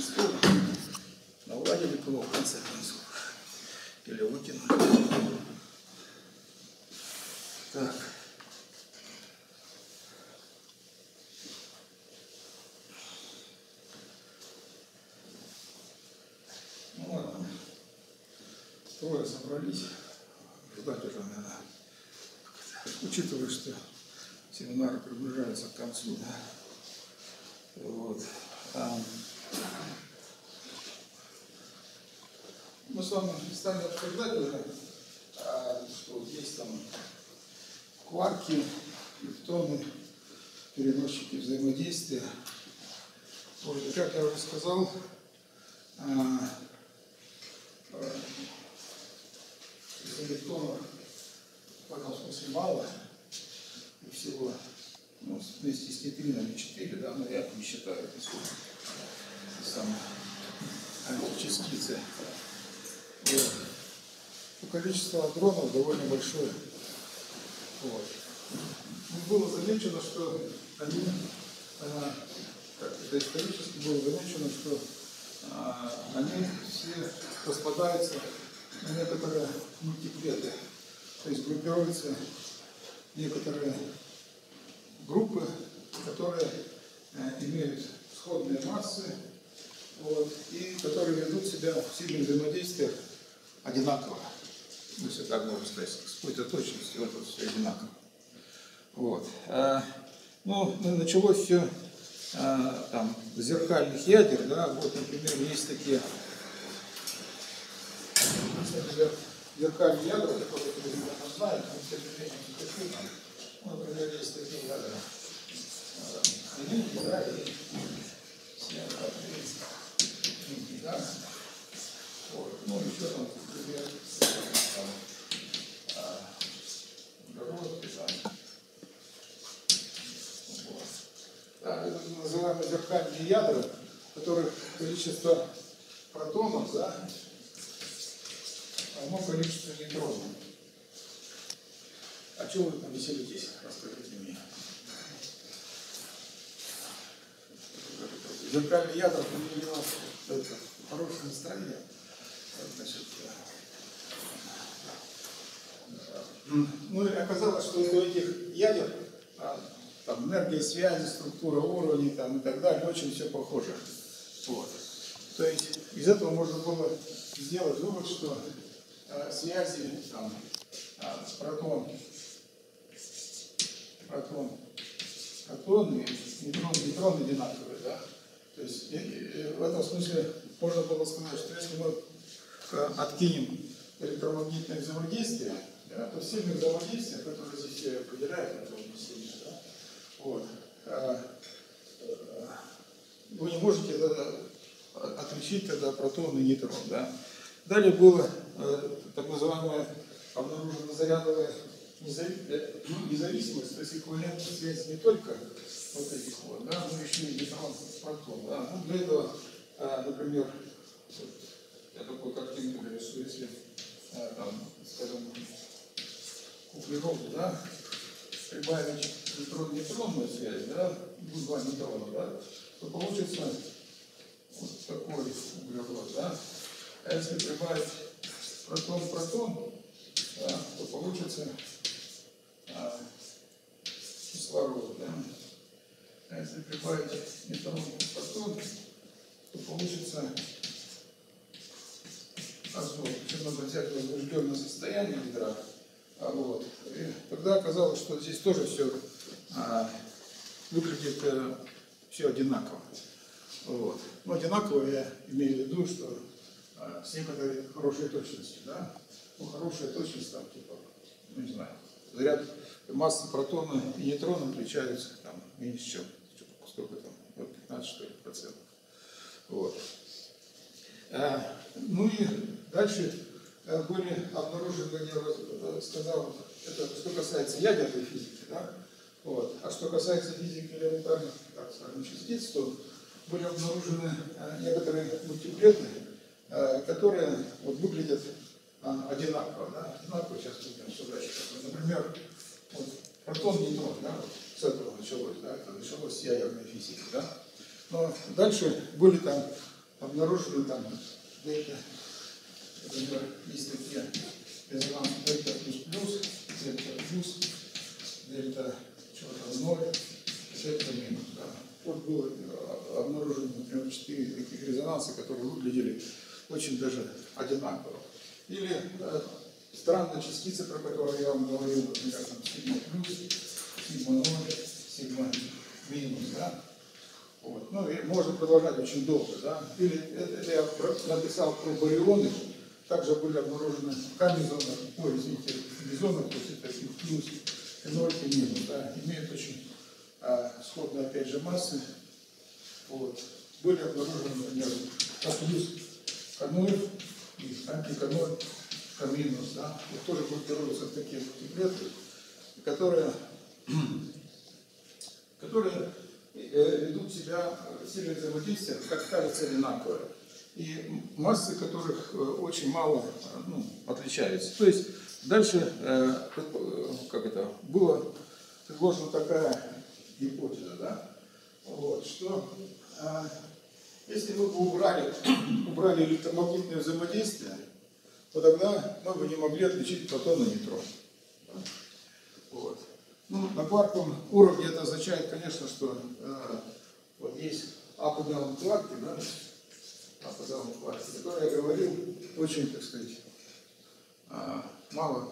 сторону. Наладили его в конце концов. Или выкинули. Так. Ну ладно. Трое собрались. Ждать уже, наверное. Учитывая, что семинары приближаются к концу, да. Вот. А, мы с вами стали обсуждать уже, а, что есть там кварки, лептоны, переносчики взаимодействия. Вот, как я уже сказал, а, а, из электронов в этом смысле мало, и всего ну, вместе с нейтрином 4, да, но я не считаю это сколько. Самые античастицы. Вот. Ну, количество дронов довольно большое. Вот. Ну, было замечено, что они, а, как это исторически было замечено, что а, они все распадаются на некоторые мультиплеты. То есть группируются некоторые группы, которые э, имеют сходные массы вот, и которые ведут себя в сильных взаимодействиях одинаково. Ну, если так можно сказать, с какой-то точностью это все одинаково. Вот. А, ну, началось все а, там, зеркальных ядер, да, вот, например, есть такие например, зеркальные ядра, которые ребята знают, но тем не менее не хочу ну, например, есть такие ядра, линии, да, и да, вот, ну, еще там, например, это которых количество протонов, да, равно количеству нейтронов. А чего вы там веселитесь? Расскажите мне. Зеркальные ядра привели вас в хорошее настроение. Значит, ну оказалось, что у этих ядер а, там энергия связи, структура уровней там, и так далее, очень все похоже. Вот. То есть из этого можно было сделать вывод, что э, связи там, э, протон, протон, протон и нейтрон, нейтрон одинаковые, да? То есть и, и в этом смысле можно было сказать, что если мы э, откинем электромагнитное взаимодействие, да, то сильные взаимодействия, которые здесь все определяют, это да? вот, э, э, вы не можете это отличить тогда протон и нейтрон, да? Далее было э, так называемая обнаружена зарядовая э, независимость, то есть эквивалентная связь не только вот этих вот, да, но еще и нейтрон с протоном. Да. Ну, для этого, э, например, я такую картинку нарисую, если там, скажем, углероду, да, прибавить нейтрон-нейтронную связь, да, будет два нейтрона, да, то получится вот такой углерод, да. А если прибавить протон-протон, да, то получится а, кислород, да. А если прибавить нейтрон-протон, то получится азот. Причем надо взять возбужденное состояние ядра. А вот. И тогда оказалось, что здесь тоже все а, выглядит а, э, все одинаково. Вот. Ну, одинаково я имею в виду, что а, с некоторой хорошей точностью, да? Ну, хорошая точность там, типа, ну, не знаю, заряд массы протона и нейтрона отличаются там меньше, чем, сколько там, вот 15 что ли, процентов. Вот. А, ну и дальше были обнаружены, как я сказал, это что касается ядерной физики, да? Вот. А что касается физики элементарных, так скажем, частиц, то были обнаружены э, некоторые мультиплеты, э, которые вот выглядят э, одинаково, да, одинаково, сейчас что дальше. Например, вот, протон, нейтрон, да, вот с этого началось, да, это началось с ядерной физики, да. Но дальше были там обнаружены там дельта, например, есть такие резонансы дельта плюс плюс, дельта плюс, дельта что-то ноль, дельта минус. Да. Вот было э, обнаружено, например, четыре таких резонанса, которые выглядели очень даже одинаково. Или э, странная частица, про которую я вам говорил, например, там сигма плюс, сигма ноль, сигма минус, да? Вот. Ну, и можно продолжать долго, да? Или это, я написал про барионы, также были обнаружены камезоны, ой, извините, бизоны, то есть это и плюс, и ноль, и минус, да? Имеют очень а, сходные, опять же, массы. Вот. Были обнаружены, например, плюс К0 и антик-К0, К-минус, да? Вот тоже группируются такие мультиплеты, которые которые ведут себя э, сильное взаимодействие, как кажется, одинаковые. И массы которых э, очень мало э, ну, отличаются. То есть дальше, э, э, как это, была предложена такая гипотеза, да, вот, что э, если мы бы убрали, убрали электромагнитное взаимодействие, то тогда мы бы не могли отличить протон и нейтрон. Вот. Ну, на кварковом уровне это означает, конечно, что э, вот есть up and down кварки, да, up кварки, которые, я говорил, очень, так сказать, э, мало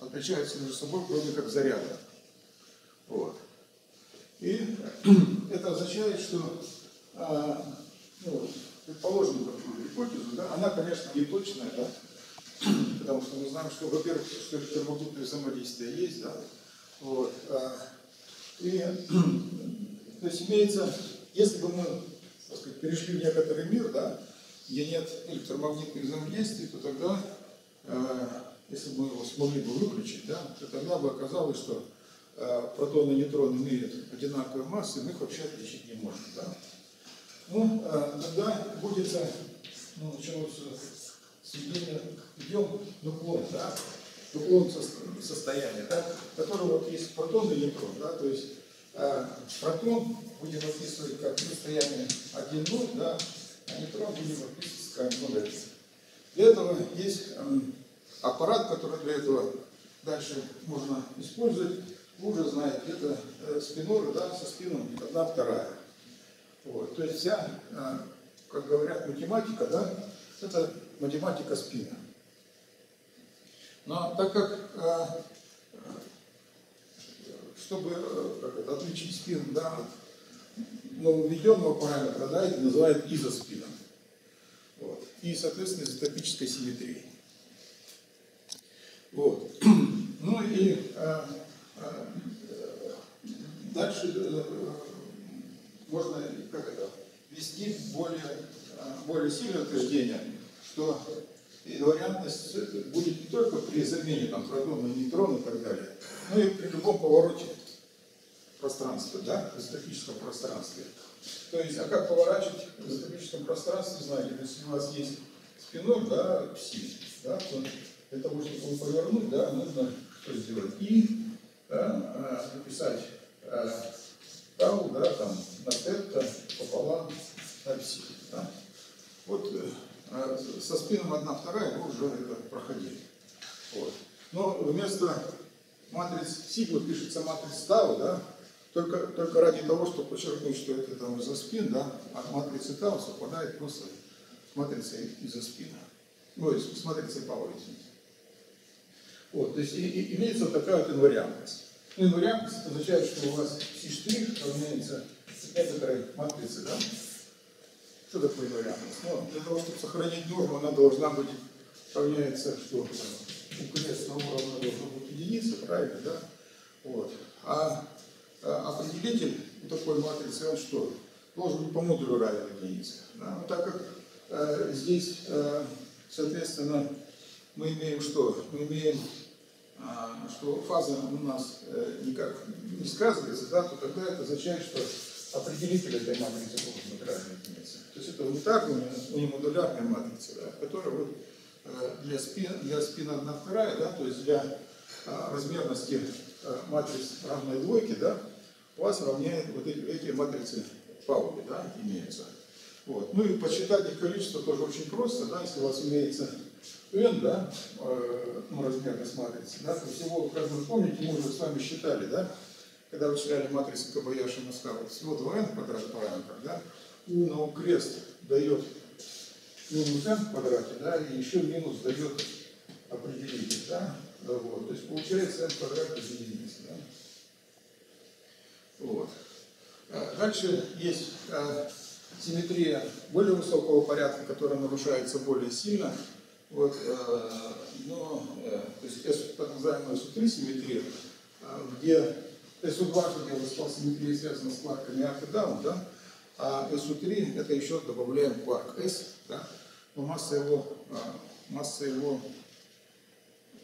отличаются между собой, кроме как заряда. Вот. И это означает, что, э, ну, предположим такую гипотезу, да, она, конечно, не точная, да, потому что мы знаем, что, во-первых, что электромагнитное взаимодействие есть, да, вот, а, и, то есть имеется, если бы мы, так сказать, перешли в некоторый мир, да, где нет электромагнитных взаимодействий, то тогда, э, если бы мы его смогли бы выключить, да, то тогда бы оказалось, что э, протоны и нейтроны имеют одинаковые массы, мы их вообще отличить не можем. Да? Ну, э, тогда будет, э, ну, начнутся сведения, идем в уклон, да, в уклон со- состояния, да, который вот есть протон и нейтрон, да, то есть э, протон будем описывать как состояние 1,0, да, а нейтрон будем описывать как 0,1. Для этого есть эм, аппарат, который для этого дальше можно использовать. Вы уже знаете, это э, спиноры, да, со спином одна вторая. Вот. То есть вся, э, как говорят, математика, да, это математика спина. Но так как, э, чтобы э, как это, отличить спин да, от нововведенного параметра, да, это называют изоспином. Вот. И, соответственно, изотопической симметрией. Вот. Ну и э, э, дальше э, можно как это, ввести более, э, более сильное утверждение, что инвариантность будет не только при замене там, протона, нейтрона и так далее, но и при любом повороте пространства, да, в изотопическом пространстве. То есть, а как поворачивать в изотопическом пространстве, знаете, если у вас есть спиноль, да, пси, да, то для того, чтобы повернуть, да, нужно что сделать? И да, а, написать а, тау, да, там, на тета пополам на пси. Да. Вот э, со спином одна вторая вы уже это проходили. Вот. Но вместо матриц сигма пишется матрица тау, да, только, только ради того, чтобы подчеркнуть, что это там из-за спин, да, а матрица тау совпадает просто с матрицей из-за спина. Ну, с матрицей Пауля, извините. Вот, то есть и- и- имеется вот такая вот инвариантность. Ну, инвариантность означает, что у вас си' равняется некоторой матрице, да? Что такое инвариантность? Ну, для того, чтобы сохранить норму, она должна быть равняется, что у крестного уровня должна быть единица, правильно, да? Вот. А, а определитель такой матрицы, он что? Должен быть по модулю равен единице. Да? Но так как э, здесь, э, соответственно, мы имеем что? Мы имеем, а, что фаза у нас э, никак не сказывается, да, то тогда это означает, что определитель этой матрицы должен быть равен единице. То есть это унитарная, унимодулярная матрица, да, которая вот, э, для, спин, для спина 1 вторая, да, то есть для а, размерности э, матриц равной двойке, да, у вас равняет вот эти, эти матрицы Паули, да, имеются. Вот. Ну и подсчитать их количество тоже очень просто, да, если у вас имеется n, да, э, ну, размерность матрицы, да, то всего, как вы помните, мы уже с вами считали, да, когда вычисляли матрицу Кабаяши Маскава, всего 2n в квадрате параметров, да, u крест дает минус n в квадрате, да, и еще минус дает определитель, да, вот, то есть получается n в квадрате без единицы, да. Вот. А Дальше есть а, симметрия более высокого порядка, которая нарушается более сильно. Вот, э, но, э, то есть S, так называемая SU3 симметрия, где SU2, где распал симметрии связана с кварками up и down, да, а SU3 это еще добавляем кварк S, да, но масса его, а, масса его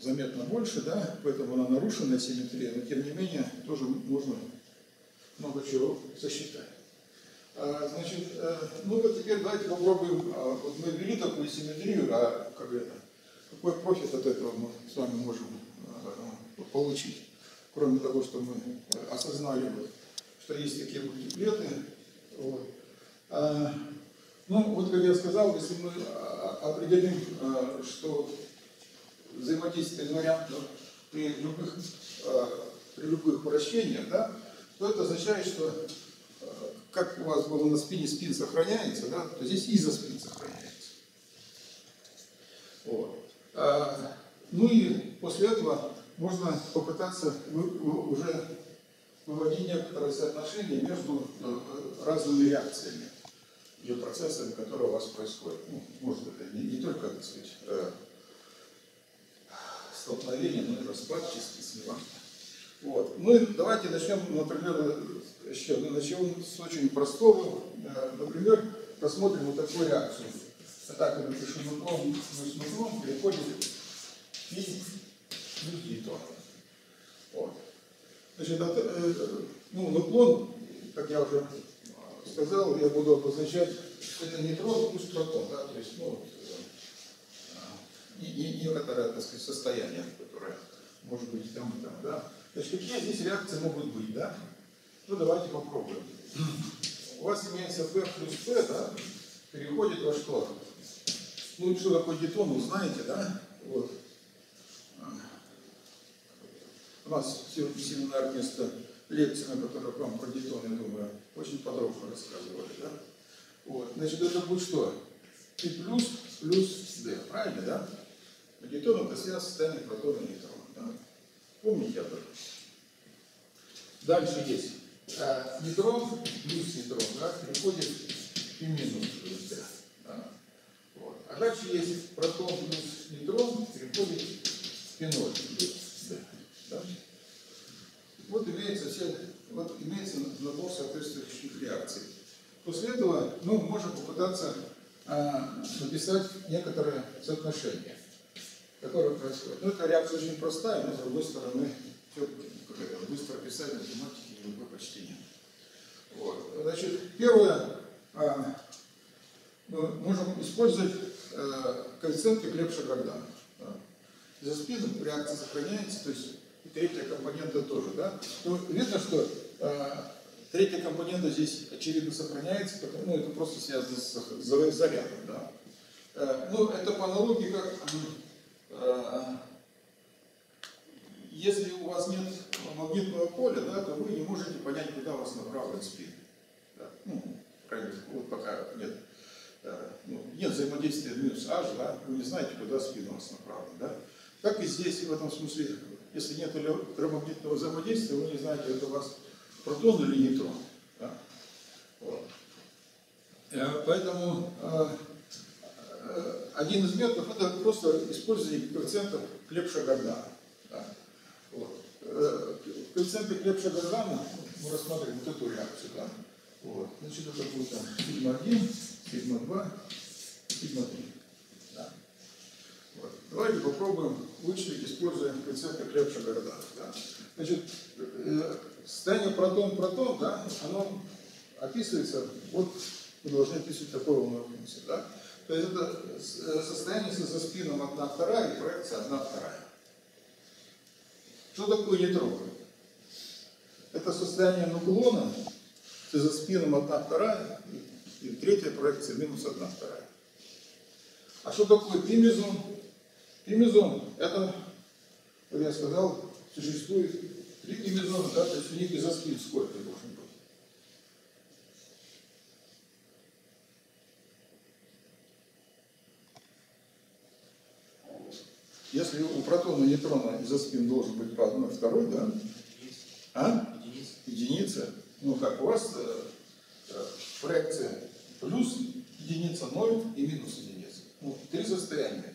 заметно больше, да, поэтому она нарушенная симметрия, но тем не менее тоже можно много чего сосчитать. А, Значит, э, ну вот теперь давайте попробуем, а, вот мы ввели такую симметрию, а как это, какой профит от этого мы с вами можем получить, кроме того, что мы осознали, вот, что есть такие мультиплеты. Вот. А, Ну, вот как я сказал, если мы а, определим, а, что взаимодействие инвариантов при любых, а, при любых вращениях, да, то это означает, что как у вас было на спине, спин сохраняется, да, то здесь изоспин сохраняется. Вот. А, ну и после этого можно попытаться уже выводить некоторые соотношения между э, разными реакциями или процессами, которые у вас происходят. Ну, может, это не, не только, так сказать, э, столкновение, но и распад частиц, неважно. Вот. И давайте начнем, например, еще начнем с очень простого. Э, Например, посмотрим вот такую реакцию. А так я напишу нуклон плюс нуклон переходит и плюс гитон. Вот. Значит, это, э, ну, нуклон, как я уже сказал, я буду обозначать, это нейтрон плюс протон, да, то есть, ну, и, и, и некоторое, так сказать, состояние, которое может быть там, и там, да. Значит, какие здесь реакции могут быть, да? Ну, давайте попробуем. У вас имеется P плюс P, да, переходит во что? Ну, что такое детон, вы знаете, да? Вот. У нас сегодня семинар вместо лекции, на которой вам про детон, я думаю, очень подробно рассказывали, да? Вот. Значит, это будет что? P плюс плюс D, правильно, да? Детон это связь состояния протона и нейтрона, да? Помните об этом? Дальше есть э, нейтрон плюс нейтрон, да, переходит и минус плюс D. Да? Вот. А дальше есть протон плюс нейтрон, переходит в ноль плюс D. Да? Вот имеется все, вот имеется набор соответствующих реакций. После этого мы можем попытаться э, написать некоторые соотношения, которые происходят. Ну, эта реакция очень простая, но с другой стороны, все-таки быстро писать математики любой почти нет. Вот. Значит, первое, а, мы можем использовать э, коэффициенты Клепша-Гордана. Да. За спином реакция сохраняется, то есть и третья компонента тоже. Да? Ну, видно, что третья компонента здесь очевидно сохраняется, потому, ну, это просто связано с за- зарядом. Да? Э, ну, это по аналогии как э, если у вас нет магнитного поля, да, то вы не можете понять, куда вас направлен спин. Да. Ну, правильно, вот пока нет, э, ну, нет взаимодействия минус H, да, вы не знаете, куда спин у вас направлен. Да. Так и здесь, в этом смысле, если нет электромагнитного взаимодействия, вы не знаете, это у вас протон или нейтрон. Да. Вот. Э, Поэтому э, э, один из методов это просто использование коэффициентов Клепша-Гордана. Да. Вот. Коэффициенты Клепша-Гордана, мы рассмотрим вот эту реакцию, да. Вот. Значит, это будет там сигма-1, сигма-2, сигма-3. Да. Вот. Давайте попробуем вычислить, используя коэффициенты Клепша-Гордана. Да. Значит, состояние протон-протон, да, оно описывается, вот мы должны описывать такой волновой да. То есть это э, состояние со спином 1 вторая и проекция 1 вторая. Что такое нейтроны? Это состояние нуклона с изоспином 1 вторая И третья проекция минус 1 вторая. А что такое пимезон? Пимезон – это, как я сказал, существует три пимезона, да, то есть у них изоспин сколько должен быть? Если у протона и нейтрона изоспин должен быть по одной второй, да? А? Единица. Ну как, у вас э, э, проекция плюс единица 0 и минус единица. Ну, три состояния.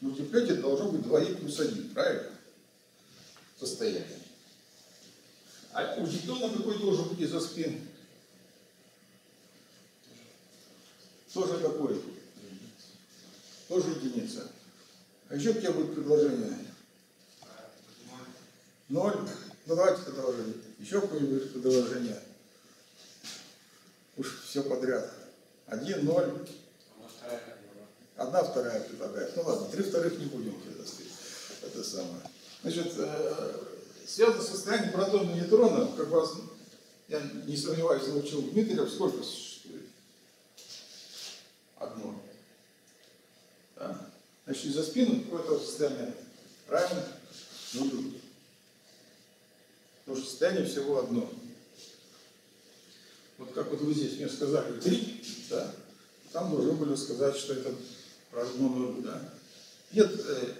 Мультиплятить должно быть 2i плюс 1, правильно? Состояние. А у диктона какой должен быть изоспин? Тоже какой? Тоже единица. А еще какие будут предложения? Ноль. Ну давайте предложение. Еще какое-нибудь предложение. Уж все подряд. Один, ноль. Одна вторая предлагает. Ну ладно, три вторых не будем предоставить. Это самое. Значит, связано состояние протона и нейтрона, как вас, я не сомневаюсь, научил Дмитриев, сколько существует? Одно. Да? Значит, из-за спины какое-то состояние. Правильно? Нулю. Потому что состояние всего одно. Вот как вот вы здесь мне сказали три, да, там должны были сказать, что это нулю, да. Нет э,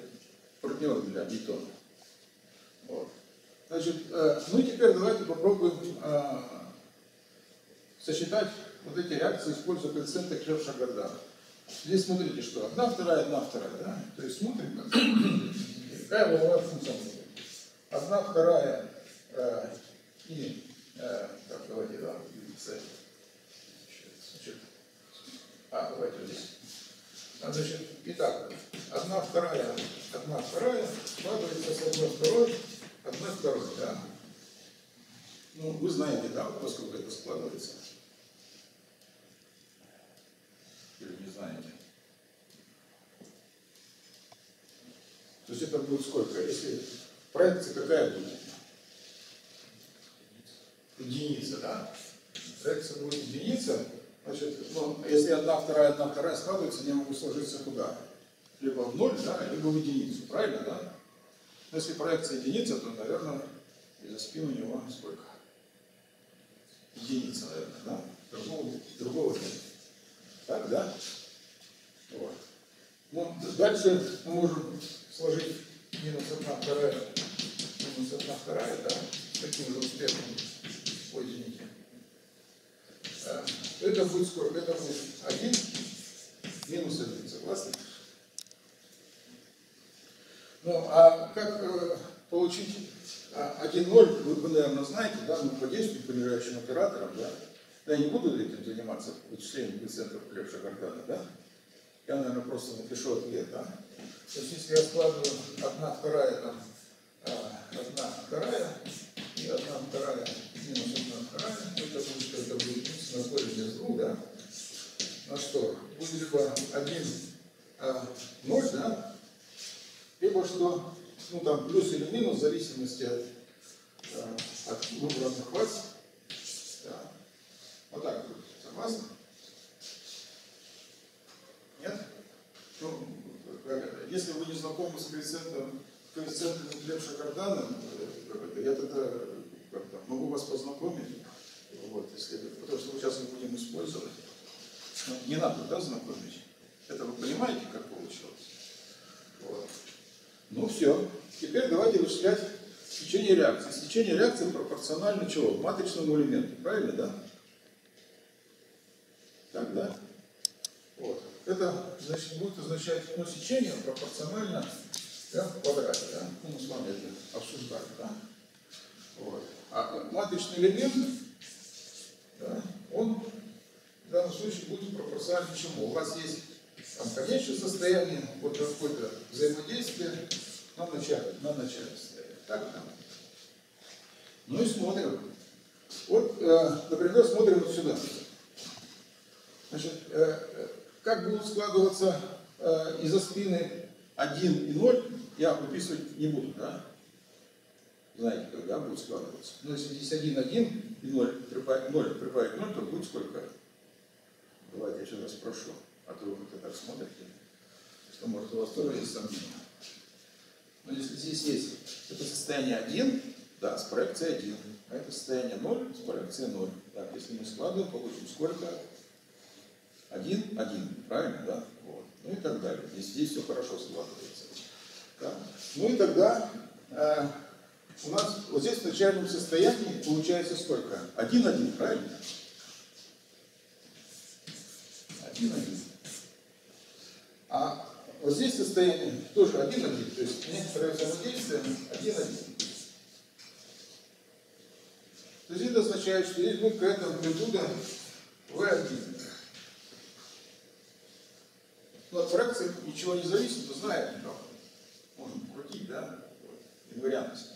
партнера для бетона. Вот. Значит, э, ну и теперь давайте попробуем э, сочетать вот эти реакции, используя коэффициенты Клевша-Гордана. Здесь смотрите, что одна, вторая, одна, вторая, да? То есть смотрим, какая волновая функция. Одна, вторая э, и, э, так, давайте, да. Значит, а, давайте вот здесь. А, значит, итак, одна, вторая, одна, вторая, складывается с одной, второй, одной, второй, да? Ну, вы знаете, да, поскольку это складывается. Или не знаете? То есть это будет сколько? Если проекция какая будет? Единица, да? Проекция будет единица, значит, ну, если одна, вторая, одна, вторая складывается, они могут сложиться куда? Либо в ноль, да, либо в единицу, правильно, да? Но если проекция единица, то, наверное, из-за спин у него сколько? Единица, наверное, да? Другого, другого нет. Так, да? Вот. Ну, дальше мы можем сложить минус 1 вторая, минус 1 вторая, да, с таким же успехом. Ой, извините. А, Это будет сколько? Это будет 1 минус 1, согласны? Ну, а как э, получить а, 1-0, вы, вы, наверное, знаете, да, ну, по действию понижающим операторам, да? Я не буду этим заниматься, вычислением коэффициентов Клепша Гордана, да? Я, наверное, просто напишу ответ, да? То есть, если я складываю одна, вторая, там, а, одна, вторая, и одна, вторая, минус одна, вторая, это будет, это будет на корень из двух, да? На что? Будет либо 1, а, 0, да? Либо что, ну, там, плюс или минус, в зависимости от, а, от выбранных вас, да. Вот так будет. Согласны? Нет? Ну? Если вы не знакомы с коэффициентом, коэффициентом Клепша Кардана, я тогда как-то могу вас познакомить. Вот, если, потому что мы сейчас не будем использовать. Но не надо, да, знакомить? Это вы понимаете, как получилось? Вот. Ну все. Теперь давайте вычислять течение реакции. Течение реакции пропорционально чего? Матричному элементу. Правильно, да? Так, да? Вот. Это значит, будет означать, ну, сечение пропорционально да, в квадрате, да? Ну, мы с вами это обсуждали, да? Вот. А матричный элемент, да, он в данном случае будет пропорционально чему? У вас есть там конечное состояние, вот какое-то взаимодействие на начале, на начале состояния. Так, да? Ну и смотрим. Вот, э, например, смотрим вот сюда. Значит, э, как будут складываться э, из-за спины 1 и 0, я выписывать не буду, да? Знаете, когда будут складываться. Но если здесь 1, 1 и 0 прибавить 0, прибавить 0, то будет сколько? еще раз спрошу, а то вы так смотрите, что может у вас тоже есть сомнения. Но если здесь есть это состояние 1, да, с проекцией 1, а это состояние 0 с проекцией 0. Так, если мы складываем, получим сколько? 1, 1, правильно, да? Вот. Ну и так далее. Здесь, здесь все хорошо складывается. Да? Ну и тогда э, у нас вот здесь в начальном состоянии получается сколько? 1, 1, правильно? 1, 1. А вот здесь состояние тоже один-один, то есть некоторое взаимодействие один-один. То есть это означает, что есть будет какая-то амплитуда V1. Но от фракции ничего не зависит, мы знаем, ну, как можно крутить, да, инвариантность.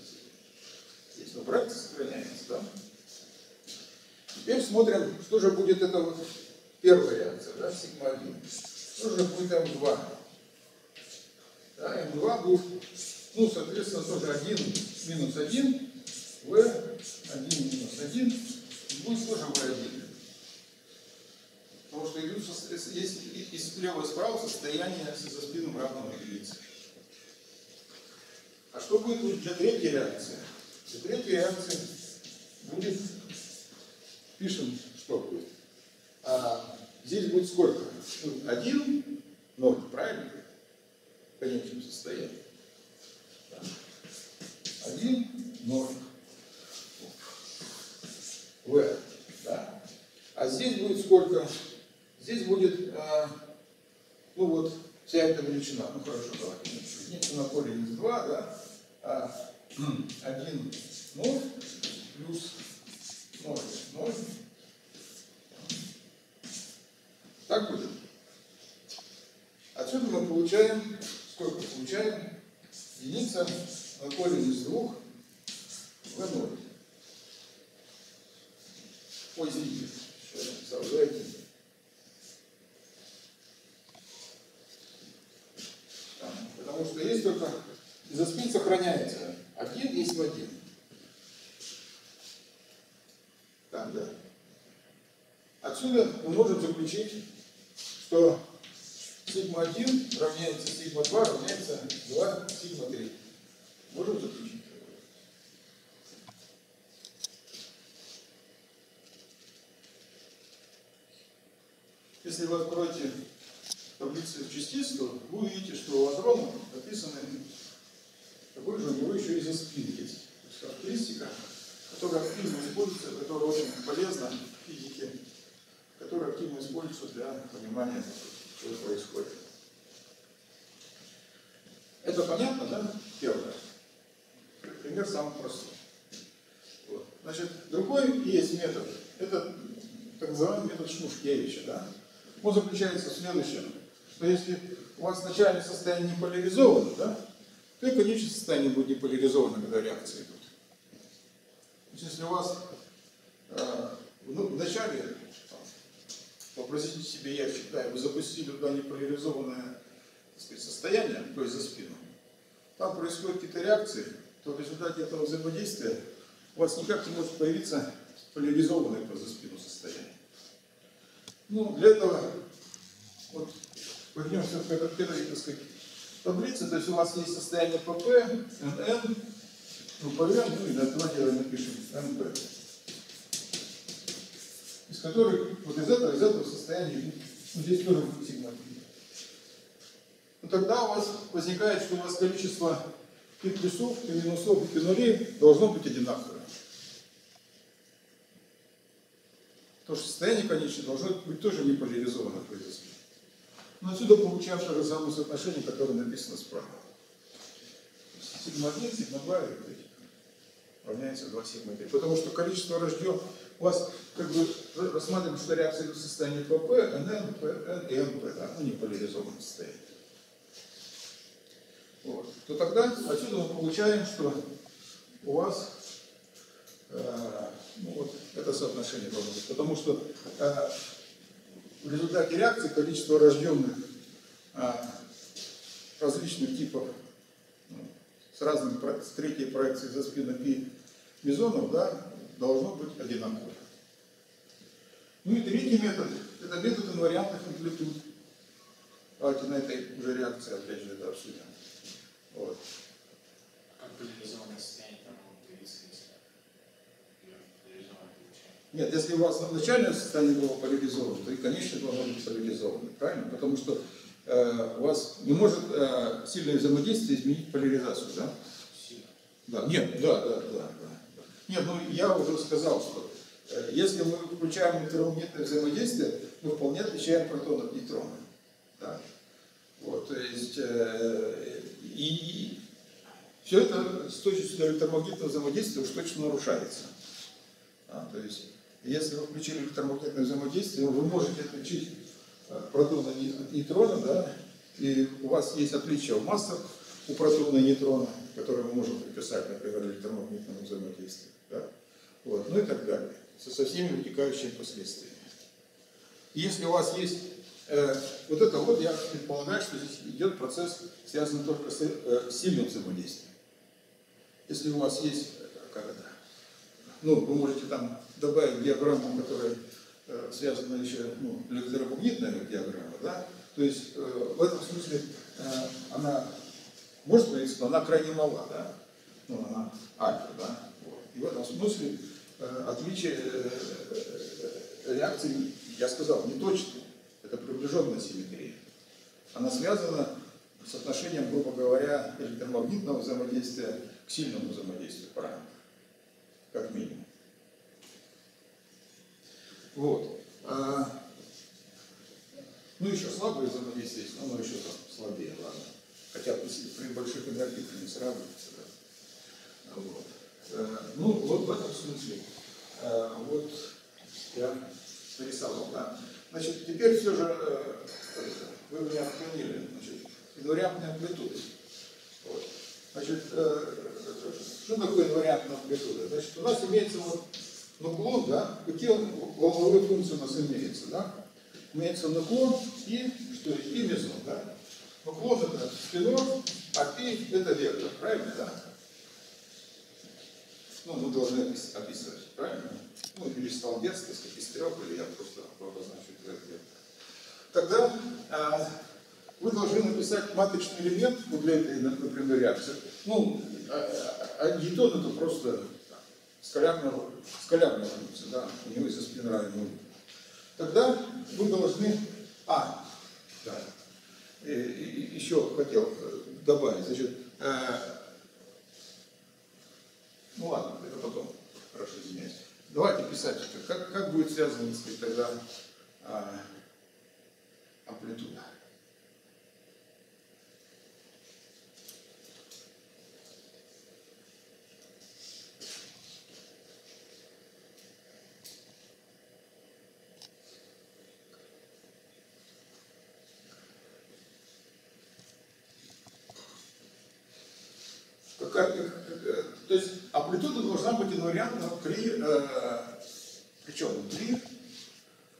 Здесь но фракция сохраняется, да. Теперь смотрим, что же будет это вот первая реакция, да, сигма 1 тоже будет М2. Да, М2 будет, ну, соответственно, тоже 1 минус 1, В1 минус 1, будет тоже В1. Потому что идут, есть и слева и справа состояние с изоспином равного единице. А что будет для третьей реакции? Для третьей реакции будет, пишем, что будет. А, здесь будет сколько? 1, 0, правильно? В конечном состоянии. 1, 0. В. Да. А здесь будет сколько? Здесь будет, а, ну вот, вся эта величина. Ну хорошо, давайте. Единица на поле из 2, да? А, 1, 0, плюс 0, 0. Так будет. Отсюда мы получаем, сколько получаем? Единица на корень из двух в 0. Ой, извините, я написал, v1. Потому что есть только, изоспин сохраняется. Один есть в один. Так, да. Отсюда мы можем заключить, что сигма-1 равняется сигма-2 равняется 2 сигма-3. Можем заключить. Если вы откроете таблицы частиц, то вы увидите, что у адрона написаны такой же у него еще и спин есть. То есть характеристика, которая активно используется, которая очень полезна в физике, которая активно используется для понимания, что происходит. Это понятно, да? Первое. Пример самый простой. Вот. Значит, другой есть метод. Это так называемый метод Шмушкевича. Да? Он заключается в следующем, что если у вас начальное состояние не поляризовано, да, то и конечное состояние будет не поляризовано, когда реакции идут. То есть, если у вас э, ну, в начале там, вообразите себе ящик, да, и вы запустили туда неполяризованное сказать, состояние, то есть за спину, там происходят какие-то реакции, то в результате этого взаимодействия у вас никак не может появиться поляризованное по за спину состояние. Ну, для этого вот вернемся к этой первой, так сказать, таблице, то есть у вас есть состояние ПП, НН, ну, ПВ, ну и до этого дела напишем МП. Из которых, вот из этого, из этого состояния, ну, здесь тоже будет сигма Ну, тогда у вас возникает, что у вас количество пи плюсов, пи минусов и нулей должно быть одинаковое. То, что состояние, конечно, должно быть тоже не поляризовано производство. Но отсюда получаем то же самое соотношение, которое написано справа. Сигма 1, сигма 2 равняется 2 сигма 3. Потому что количество рожден у вас как бы рассматриваем, что реакция идет в состоянии ПП, НН, ПН да, ну не поляризованное состояние. Вот. То тогда отсюда мы получаем, что у вас э, ну вот это соотношение должно быть. Потому что э, в результате реакции количество рожденных а, различных типов ну, с разными с третьей проекцией за спину пи мезонов да, должно быть одинаково. Ну и третий метод это метод инвариантных амплитуд. Давайте на этой уже реакции опять же это обсудим. Вот. Как поляризованное состояние там? Нет, если у вас начальное состояние было поляризовано, то и конечное должно быть поляризовано. Правильно? Потому что э, у вас не может э, сильное взаимодействие изменить поляризацию, да? Сильно. Да, нет, да, да, да, да. Нет, ну я уже сказал, что если мы включаем электромагнитное взаимодействие, мы вполне отличаем протон от нейтрона. Да. Вот, то есть, э, и все это с точки зрения электромагнитного взаимодействия уж точно нарушается. А, то есть, если вы включили электромагнитное взаимодействие, вы можете отличить э, протона от нейтрона, да, и у вас есть отличие в массах у протона и нейтрона, которые мы можем приписать, например, электромагнитному взаимодействию, да, вот, ну и так далее, со, со всеми вытекающими последствиями. Если у вас есть э, вот это вот, я предполагаю, что здесь идет процесс, связанный только с э, сильным взаимодействием. Если у вас есть, э, как это, ну, вы можете там добавить диаграмму, которая э, связана еще, ну, электромагнитная диаграмма, да, то есть э, в этом смысле э, она может появиться, но она крайне мала, да, ну, она альфа, да, вот. и в этом смысле отличие э, э, реакции, я сказал, не точно, это приближенная симметрия. Она связана с отношением, грубо говоря, электромагнитного взаимодействия к сильному взаимодействию параметров, как минимум. Вот. А, ну, еще слабое взаимодействие есть, но оно еще там слабее, ладно. Хотя при, больших энергиях не сравнивается. Да. Вот. А, ну, вот в этом смысле. А, вот я нарисовал, да. Значит, теперь все же э, вы меня отклонили. Значит, инвариантные амплитуды. Вот. Значит, э, что такое инвариантная амплитуда? Значит, у нас имеется вот наклон, да, какие волновые функции у нас имеются, да? Имеется наклон и что? И мезон, да? Наклон это спинор, а пи это вектор, правильно, да? Ну, мы должны опис- описывать, правильно? Ну, столбец, так сказать, из трех, или я просто обозначу это вектор. Тогда а, вы должны написать матричный элемент для этой, например, реакции. Ну, а, а, а гетон это просто там, скалярная, скалярная функция, да, у него из-за спинрали нуль. Тогда вы должны... А, да. И- еще хотел э, добавить, значит, э, ну ладно, это потом, хорошо, извиняюсь. Давайте писать, как, как будет связано, сказать, тогда а, амплитуда. Какая, как- как- то есть амплитуда должна быть при, э, причем при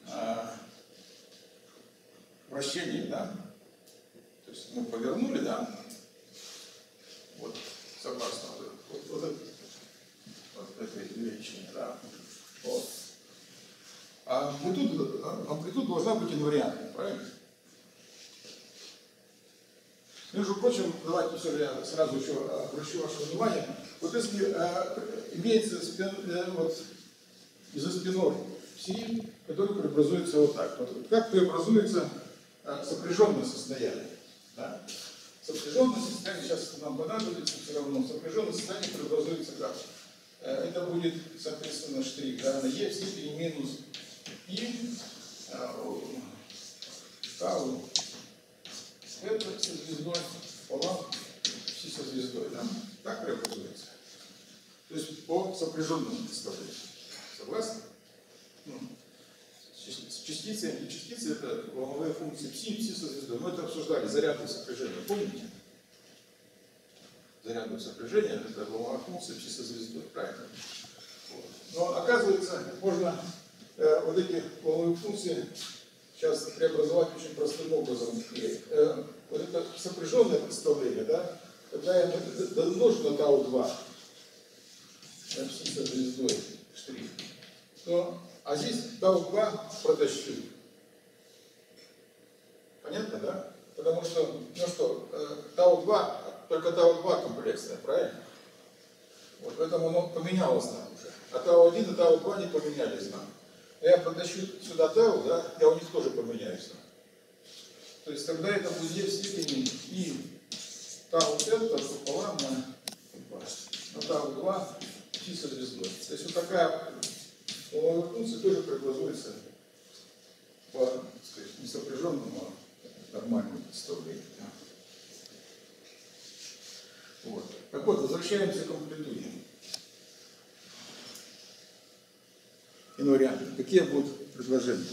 э, вращении, да? То есть мы повернули, да? Вот, согласно вот, вот, вот, вот этой величине, да? Вот. А амплитуда, амплитуда должна быть инвариантной, правильно? Между прочим, давайте все же я сразу еще обращу ваше внимание. Вот если э, имеется спин, э, вот, изоспинор пси, который преобразуется вот так. Вот как преобразуется э, сопряженное состояние? Да? Сопряженное состояние, сейчас нам понадобится все равно, сопряженное состояние преобразуется как? Э, это будет, соответственно, штрих да, на е в степени минус и э, тау это со звездой пополам пси со звездой, да? Так преобразуется. То есть по сопряженному представлению. Согласны? Ну, с частицей, и частицы это волновые функции пси пси со звездой. Мы это обсуждали, зарядное сопряжение, помните? Зарядное сопряжение это волновая функция пси со звездой, правильно? Вот. Но оказывается, можно э, вот эти волновые функции сейчас преобразовать очень простым образом. И, э, вот это сопряженное представление, да, когда я домножу на ТАУ-2, написано звездой штрих, то, а здесь ТАУ-2 протащу. Понятно, да? Потому что, ну что, э, ТАУ-2, только ТАУ-2 комплексное, правильно? Вот поэтому оно поменялось нам уже. А ТАУ-1 и ТАУ-2 не поменялись нам. Но я протащу сюда Тау, да, я у них тоже поменяюсь. То есть тогда это будет в степени и Тау-дельта пополам на, на Тау-2 чисто звездой. То есть вот такая волновая функция тоже преобразуется по сказать, не сопряженному, а нормальному представлению. Да. Вот. Так вот, возвращаемся к амплитуде. Инварианты. Какие будут предложения?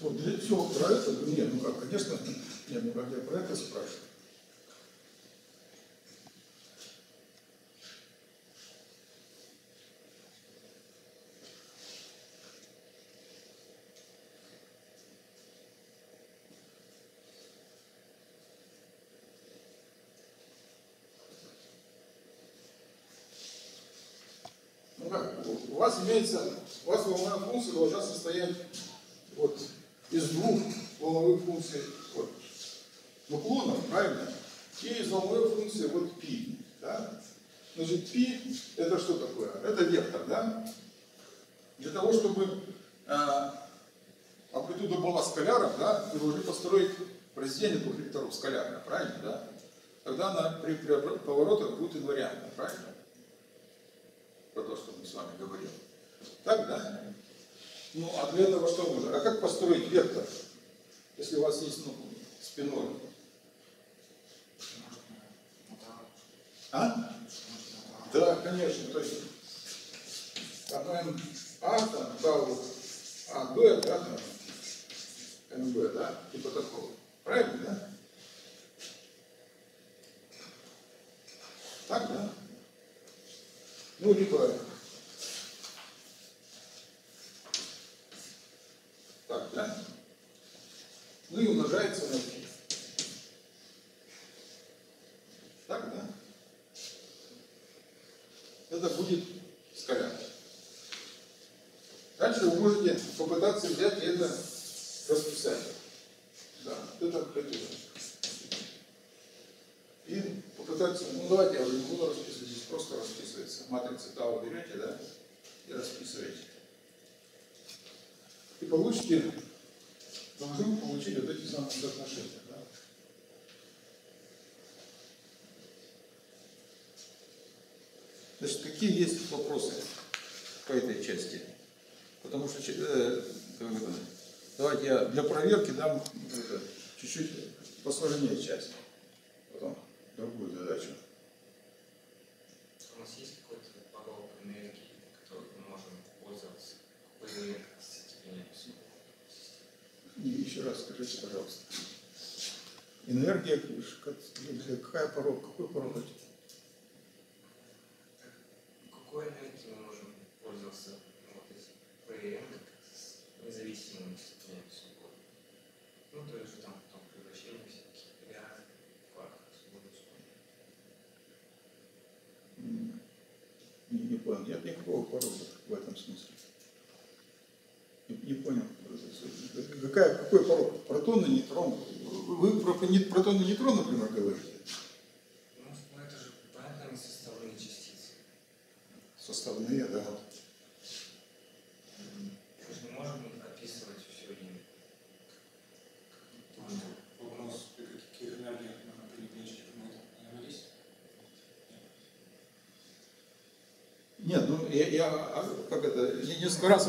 Вот всего про это, ну, нет, ну как, конечно, нет, ну как я про это спрашиваю. Ну как, у вас имеется, у вас волновая функция должна состоять вот из двух волновых функций вот, нуклонов, правильно? И из волновой функции вот π. Да? Значит, π это что такое? Это вектор, да? Для того, чтобы э, амплитуда была скаляром, да, вы должны построить произведение двух векторов скалярное, правильно, да? Тогда она при, при поворотах будет инвариантна, правильно? Про то, что мы с вами говорили. Так, да? Ну, а для этого что нужно? А как построить вектор, если у вас есть ну, спиной? А? Да, конечно. То есть там М А, там тау А, Б, да, там МБ, да, типа такого. Правильно, да? Так, да? Ну, либо Так, да? Ну и умножается на 3. Так, да? Это будет скаляр. Дальше вы можете попытаться взять это расписать. Да, это амплитуда. И попытаться, ну давайте я уже не буду расписывать, здесь просто расписывается. Матрица Тау берете, да, и расписываете и получите, должны получить вот эти самые соотношения. Да? Значит, какие есть вопросы по этой части? Потому что э, давайте я для проверки дам это, чуть-чуть посложнее часть, другую задачу. У нас есть какой-то порог энергии, который мы можем пользоваться? Какой элемент И еще раз скажите, пожалуйста. Энергия, какая порог, какой порог? Какой энергией мы можем пользоваться вот эти ПМ с независимыми степенями свободы? Ну, то есть там потом превращение всяких ряд, кварк, свободы Не, не понял, нет никакого порога в этом смысле. Не, не понял. Какая, какой порог? Протон и нейтрон. Вы про не- протон и нейтрон, например, говорите? Ну, ну, это же, понятно, составные частицы. Составные, да. Мы же не можем описывать все время. Вопрос, при каких энергиях можно переключить мы взаимодействие? Нет, ну я, я а, как это, не- несколько раз,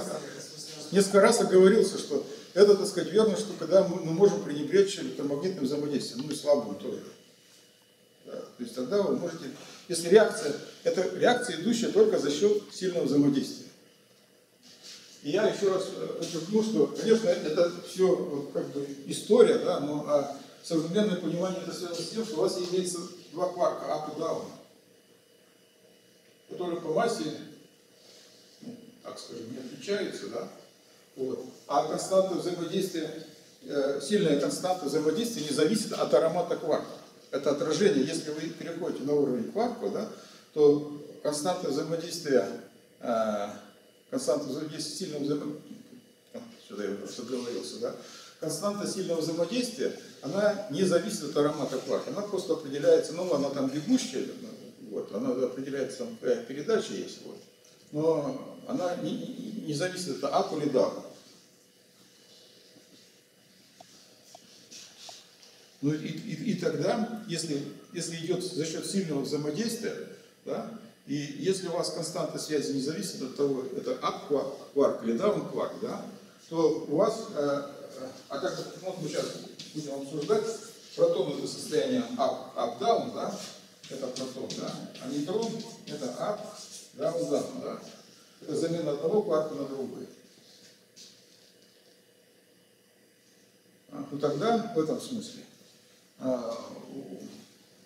несколько раз оговорился, что это, так сказать, верно, что когда мы, можем пренебречь электромагнитным взаимодействием, ну и слабым тоже. Да, то есть тогда вы можете, если реакция, это реакция, идущая только за счет сильного взаимодействия. И я еще раз э, подчеркну, что, конечно, это все как бы история, да, но а современное понимание это связано с тем, что у вас имеется два кварка, ап и даун, которые по массе, ну, так скажем, не отличаются, да, А константа взаимодействия, э, сильная константа взаимодействия не зависит от аромата кварка. Это отражение, если вы переходите на уровень кварка, да, то константа взаимодействия, э, константа взаимодействия сильного взаимодействия, что-то я просто да? Константа сильного взаимодействия, она не зависит от аромата кварка, она просто определяется, ну, она там бегущая, вот, она определяется, там какая передача есть, вот, но она не, не- зависит от up или down. Ну и, и- и тогда, если, если идет за счет сильного взаимодействия, да, и если у вас константа связи не зависит от того, это up кварк, кварк или down кварк, да, то у вас, э, э, а как ну, мы сейчас будем обсуждать, протон это состояние up, up down, да, это протон, да, а нейтрон это ап даун даун, да, замена одного кварка на другой. А, Ну тогда в этом смысле а,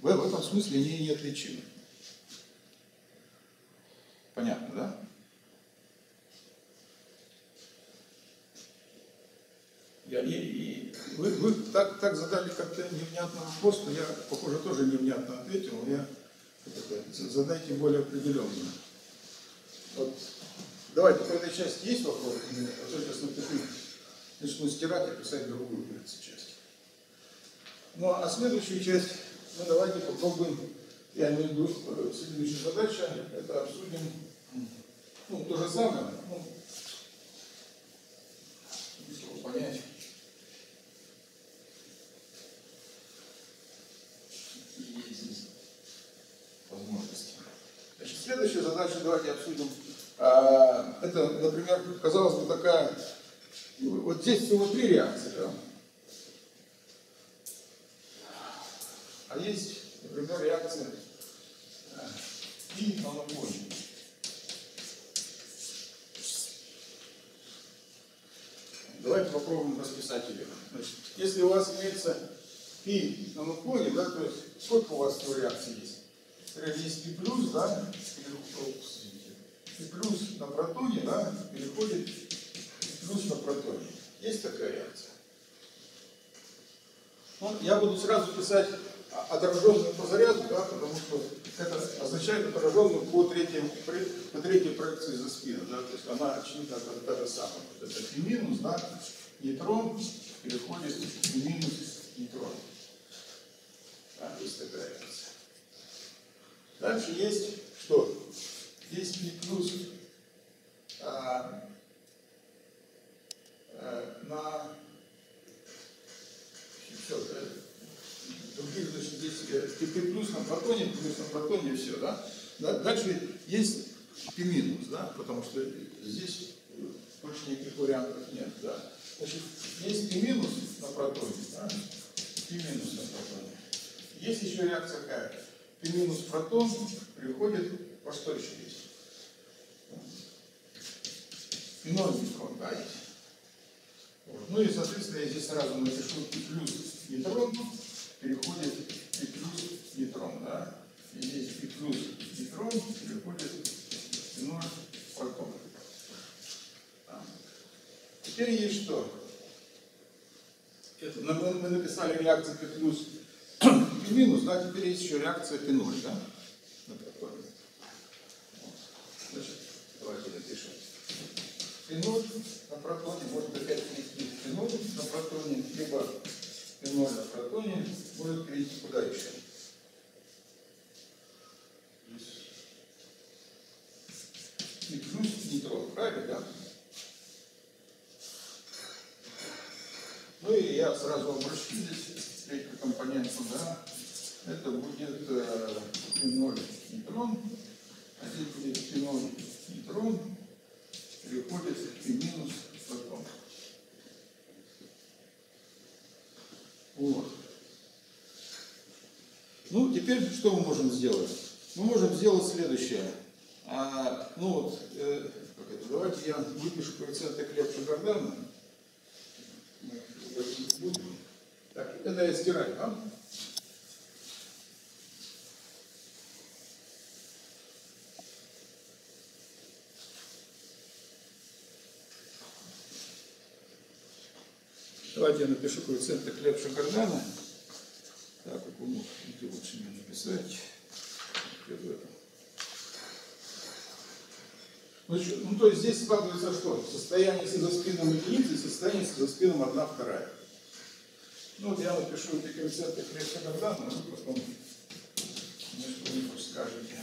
в, этом смысле они неотличимы. Понятно, да? Я, и, и вы, вы так, так задали как-то невнятно вопрос, что я, похоже, тоже невнятно ответил, но я задайте более определенно. Вот. Давайте, по этой части есть вопросы? А сейчас напишу, начну стирать и писать другую кажется, часть. Ну а следующую часть мы давайте попробуем, я имею в виду, э, следующая задача, это обсудим, ну, то же самое, ну, если его понять. Какие есть возможности. Значит, следующая задача, давайте обсудим. А, Это, например, казалось бы, такая, вот здесь всего три реакции, да? А есть, например, реакция э, и наполнение. Давайте попробуем расписать ее. Значит, если у вас имеется пи на наклоне, да, то есть сколько у вас всего реакций есть? Например, есть пи плюс, да, переходит, пи плюс на протоне, да, переходит плюс на протоне. Есть такая реакция? Ну, я буду сразу писать отраженную по заряду, да, потому что это означает отраженную по третьей, по третьей проекции за спину, да, то есть она очевидно та, та же самая. Это пи минус, да, нейтрон переходит в минус нейтрон. Да, есть такая реакция. Дальше есть что? Есть пи плюс а, а, на все, других, значит, здесь э, пи плюс на протоне, плюс на протоне, все, да? Да, Дальше есть пи минус, да, потому что здесь больше никаких вариантов нет, да. Значит, есть пи минус на протоне, да, пи минус на протоне. Есть еще реакция какая? Пи минус протон приходит, во? Нейтрон, да, есть. Вот. Ну и, соответственно, я здесь сразу напишу и плюс нейтрон переходит и плюс нейтрон, да? И здесь и плюс нейтрон переходит и ноль протон. Да. Теперь есть что? Это, ну, мы, мы написали реакцию P плюс P минус, да, теперь есть еще реакция P 0, да? На протоне. Вот. Значит, давайте напишем. P0 на протоне может опять перейти P0 на протоне, либо P0 на протоне может перейти куда еще? И плюс нейтрон, правильно, да? Ну и я сразу обращу здесь третью компоненту, да? Это будет э, P0 нейтрон, а здесь будет P0 нейтрон, переходит в минус протон. Вот. Ну, теперь что мы можем сделать? Мы можем сделать следующее. А, ну вот, э, как это, давайте я выпишу коэффициенты Клепша Гордана. Так, это я стираю, а? докладе я напишу коэффициенты Клепша-Гордана. Так, окунув, ты лучше мне написать. Значит, ну, ну, то есть здесь складывается что? Состояние с изоспином единицы, состояние с изоспином 1 вторая. Ну вот я напишу эти коэффициенты Клепша-Гордана, а потом, ну, что-нибудь скажете.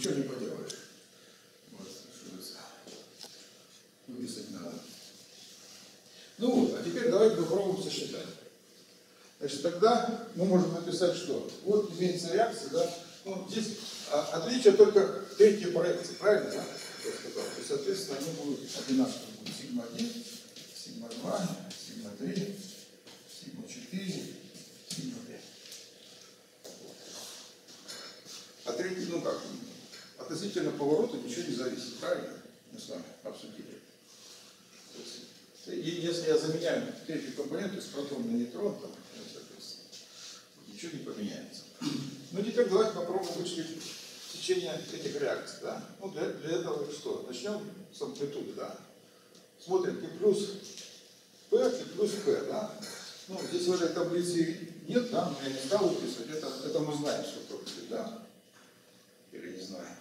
Ничего не поделаешь. Вот. Выписать надо. Ну вот, а теперь давайте попробуем сосчитать. Значит, тогда мы можем написать что? Вот имеется реакция, да? Ну, здесь а, отличие только третьей проекции, правильно, да? То есть, соответственно, они будут одинаковые. Сигма 1, сигма 2, сигма 3, сигма 4, сигма 5. А третий, ну как, относительно поворота ничего не зависит, правильно? Мы с вами обсудили. И если я заменяю третий компонент, то есть протон на нейтрон, там, соответственно, ничего не поменяется. Ну теперь давайте попробуем вычислить течение этих реакций. Да? Ну, для, для этого что? Начнем с амплитуды. Да? Смотрим и плюс P, и плюс P. Да? Ну, здесь в этой таблице нет, да, но я не стал выписывать. Это, это мы знаем, что такое, да? Или не знаем.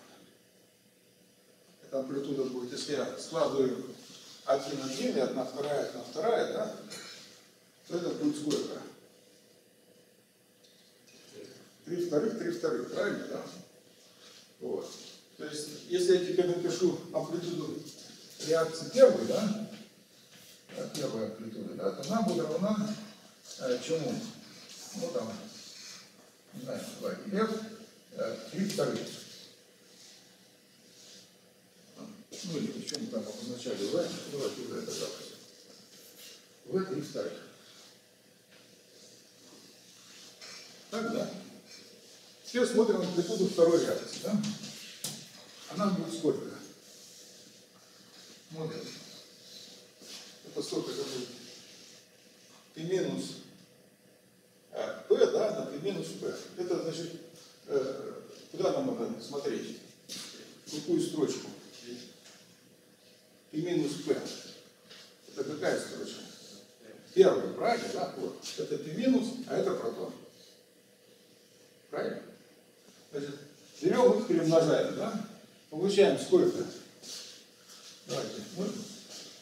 Амплитуда будет, если я складываю один один и одна вторая, одна вторая, да, то это будет сколько? Три вторых, три вторых, правильно, да? Вот. То есть, если я теперь напишу амплитуду реакции первой, да, первая амплитуда, да, то она будет равна э, чему? Ну, там, не знаю, давайте, F, э, три вторых. Ну, или почему там обозначали В, давайте В это запись. В три вторых. Так, да? Теперь смотрим амплитуду второй реакции, да? Она будет сколько? Смотрим. Это сколько это будет? P минус э, P, да, на P минус P. Это значит, э, куда нам надо смотреть? Какую строчку? P минус P. Это какая строчка? Первая, правильно? Да, вот. Это P минус, а это протон. Правильно? Значит, берем их, перемножаем, да? Получаем сколько? Давайте, ну,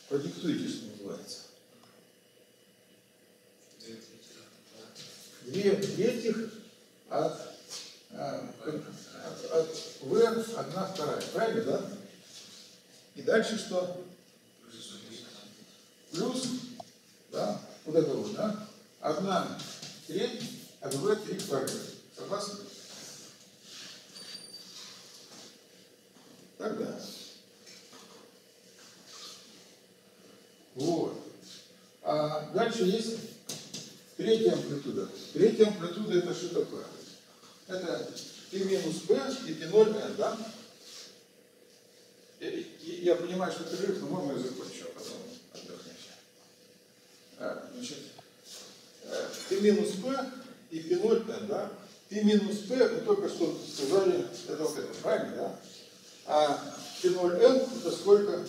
продиктуйте, что называется. Две третьих от, а, от, от В одна вторая. Правильно, да? И дальше что? Плюс, да, вот это вот, да? Одна треть от В три вторых. Согласны? Тогда. Вот. А дальше есть третья амплитуда. Третья амплитуда это что такое? Это P минус P и P 0 N, да? Я понимаю, что перерыв, но можно я закончу, а потом отдохнете. А, значит, э, P минус P и P 0 N, да? P минус P, мы только что сказали, это вот правильно, да? А P0N это сколько?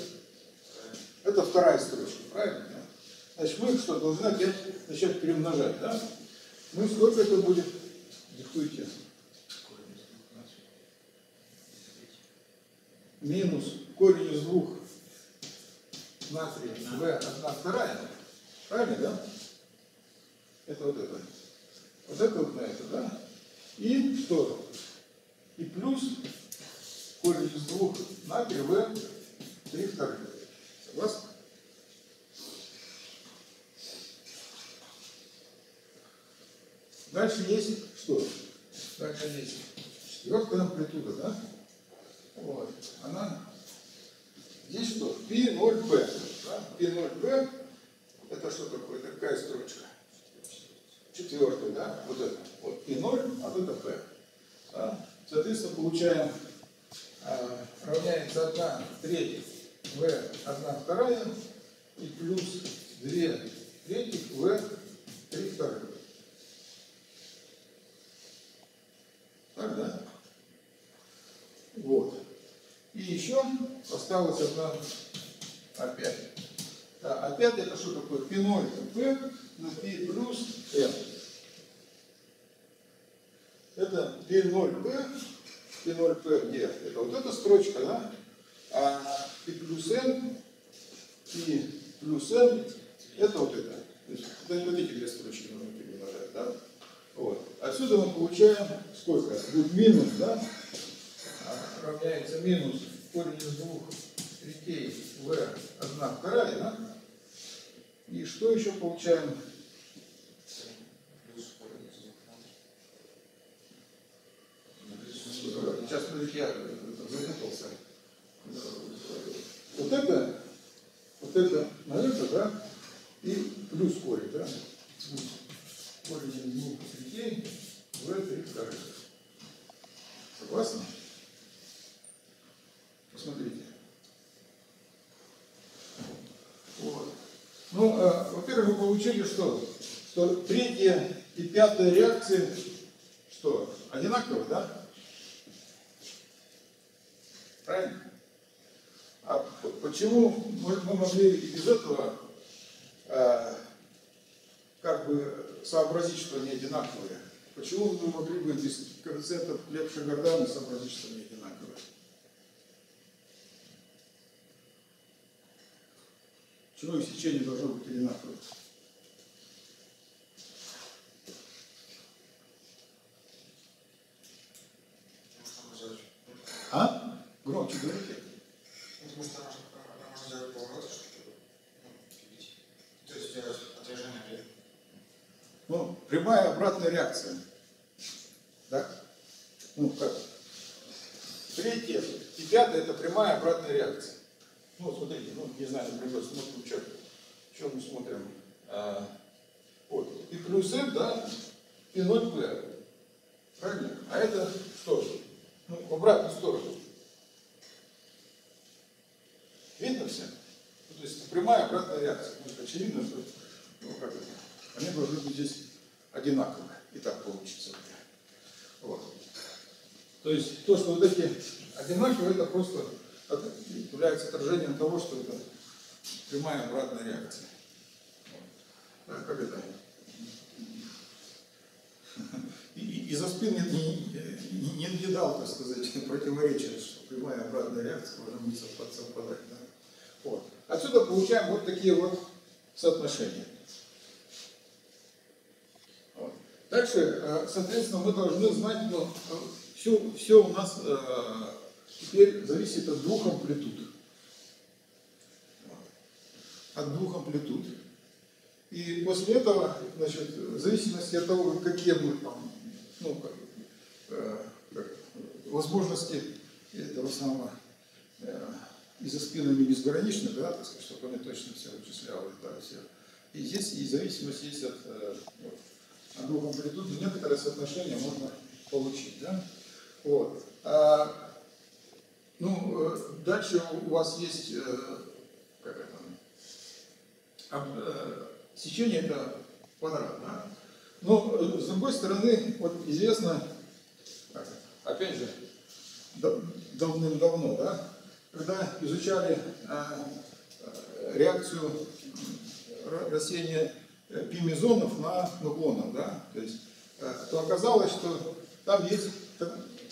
Это вторая строчка, правильно? да? Значит, мы что, должны начать перемножать, да? Ну и сколько это будет? Диктуйте. Минус корень из двух натрия В одна вторая. Правильно, да? Это вот это. Вот это вот на это, да? И что? И плюс корень из двух натрия В три вторых. Согласны? Дальше есть что? Дальше есть четвертая амплитуда, да? Вот. Она здесь что? P0P. Да? P0P это что такое? Это какая строчка? Четвертая, да? Вот это. Вот P0, а вот это P. Да? Соответственно, получаем а, равняется 1 треть В 1 вторая и плюс 2 третьих В 3 вторых. Так, да? Вот. И еще осталось одна опять. Да, опять это что такое? P0 это P на P плюс N. Это P0P, P0P где? Это вот эта строчка, да? А P плюс N, P плюс N, это вот это. То есть вот эти две строчки нужно перемножать, да? Вот. Отсюда мы получаем сколько? Будет минус, да? Равняется минус корень из двух третей в одна вторая, да? И что еще получаем? Сейчас, подождите, я запутался. Вот это, вот это на это, да? И плюс корень, да? Плюс корень из двух третей в три вторых. Согласны? Посмотрите. Вот. Ну, э, во-первых, мы получили что? Что третья и пятая реакции что? Одинаковые, да? Правильно? А почему мы, могли и без этого э, как бы сообразить, что они одинаковые? Почему мы могли бы без коэффициентов лепша Гордана сообразить, что они одинаковые? Их сечение должно быть одинаковое? А? Громче говорите. Ну, прямая обратная реакция. Да? Ну, как? Третье и пятое – это прямая обратная реакция. Ну, смотрите, ну, не знаю, например, смотрим, что, что мы смотрим. А, вот, и плюс F, да, и 0P. Правильно? А это что? Ну, в обратную сторону. Видно все? Ну, то есть прямая обратная реакция. Ну, очевидно, что ну, как это? они должны быть здесь одинаковые. И так получится. Вот. То есть то, что вот эти одинаковые, это просто является отражением того, что это прямая обратная реакция. Как это? И, и- из-за спины не, не, не наблюдал, так сказать, противоречия, что прямая обратная реакция быть совпад- совпадать. Да? Вот. Отсюда получаем вот такие вот соотношения. Вот. Дальше, э, соответственно, мы должны знать, ну, все, все у нас э, теперь зависит от двух амплитуд. От двух амплитуд. И после этого, значит, в зависимости от того, какие мы там, ну, как, э, как, возможности этого самого э, изоспинами безграничны, да, так сказать, чтобы они точно все вычисляли, да, все. И здесь и зависимость есть от, э, от двух амплитуд, и некоторые соотношения можно получить, да. Вот. А, ну, э, дальше у вас есть, э, как это, об- э, сечение это квадрат, да? Но с другой стороны, вот известно, опять же, давным-давно, да, когда изучали реакцию растения пимезонов на нуклонов, да, то есть, то оказалось, что там есть,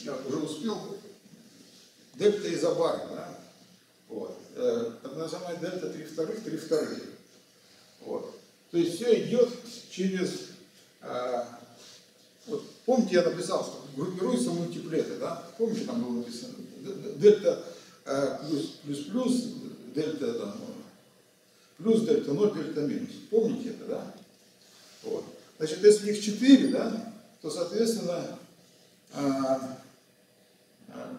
я уже успел, дельта изобары, да, вот, э, так называемая дельта 3 вторых, 3 вторых, вот, то есть все идет через, а, вот, помните, я написал, что группируются мультиплеты, да, помните, там было написано, дельта э, плюс, плюс, плюс, дельта, там, плюс дельта 0, дельта минус. Помните это, да? Вот. Значит, если их 4, да, то, соответственно, а, а,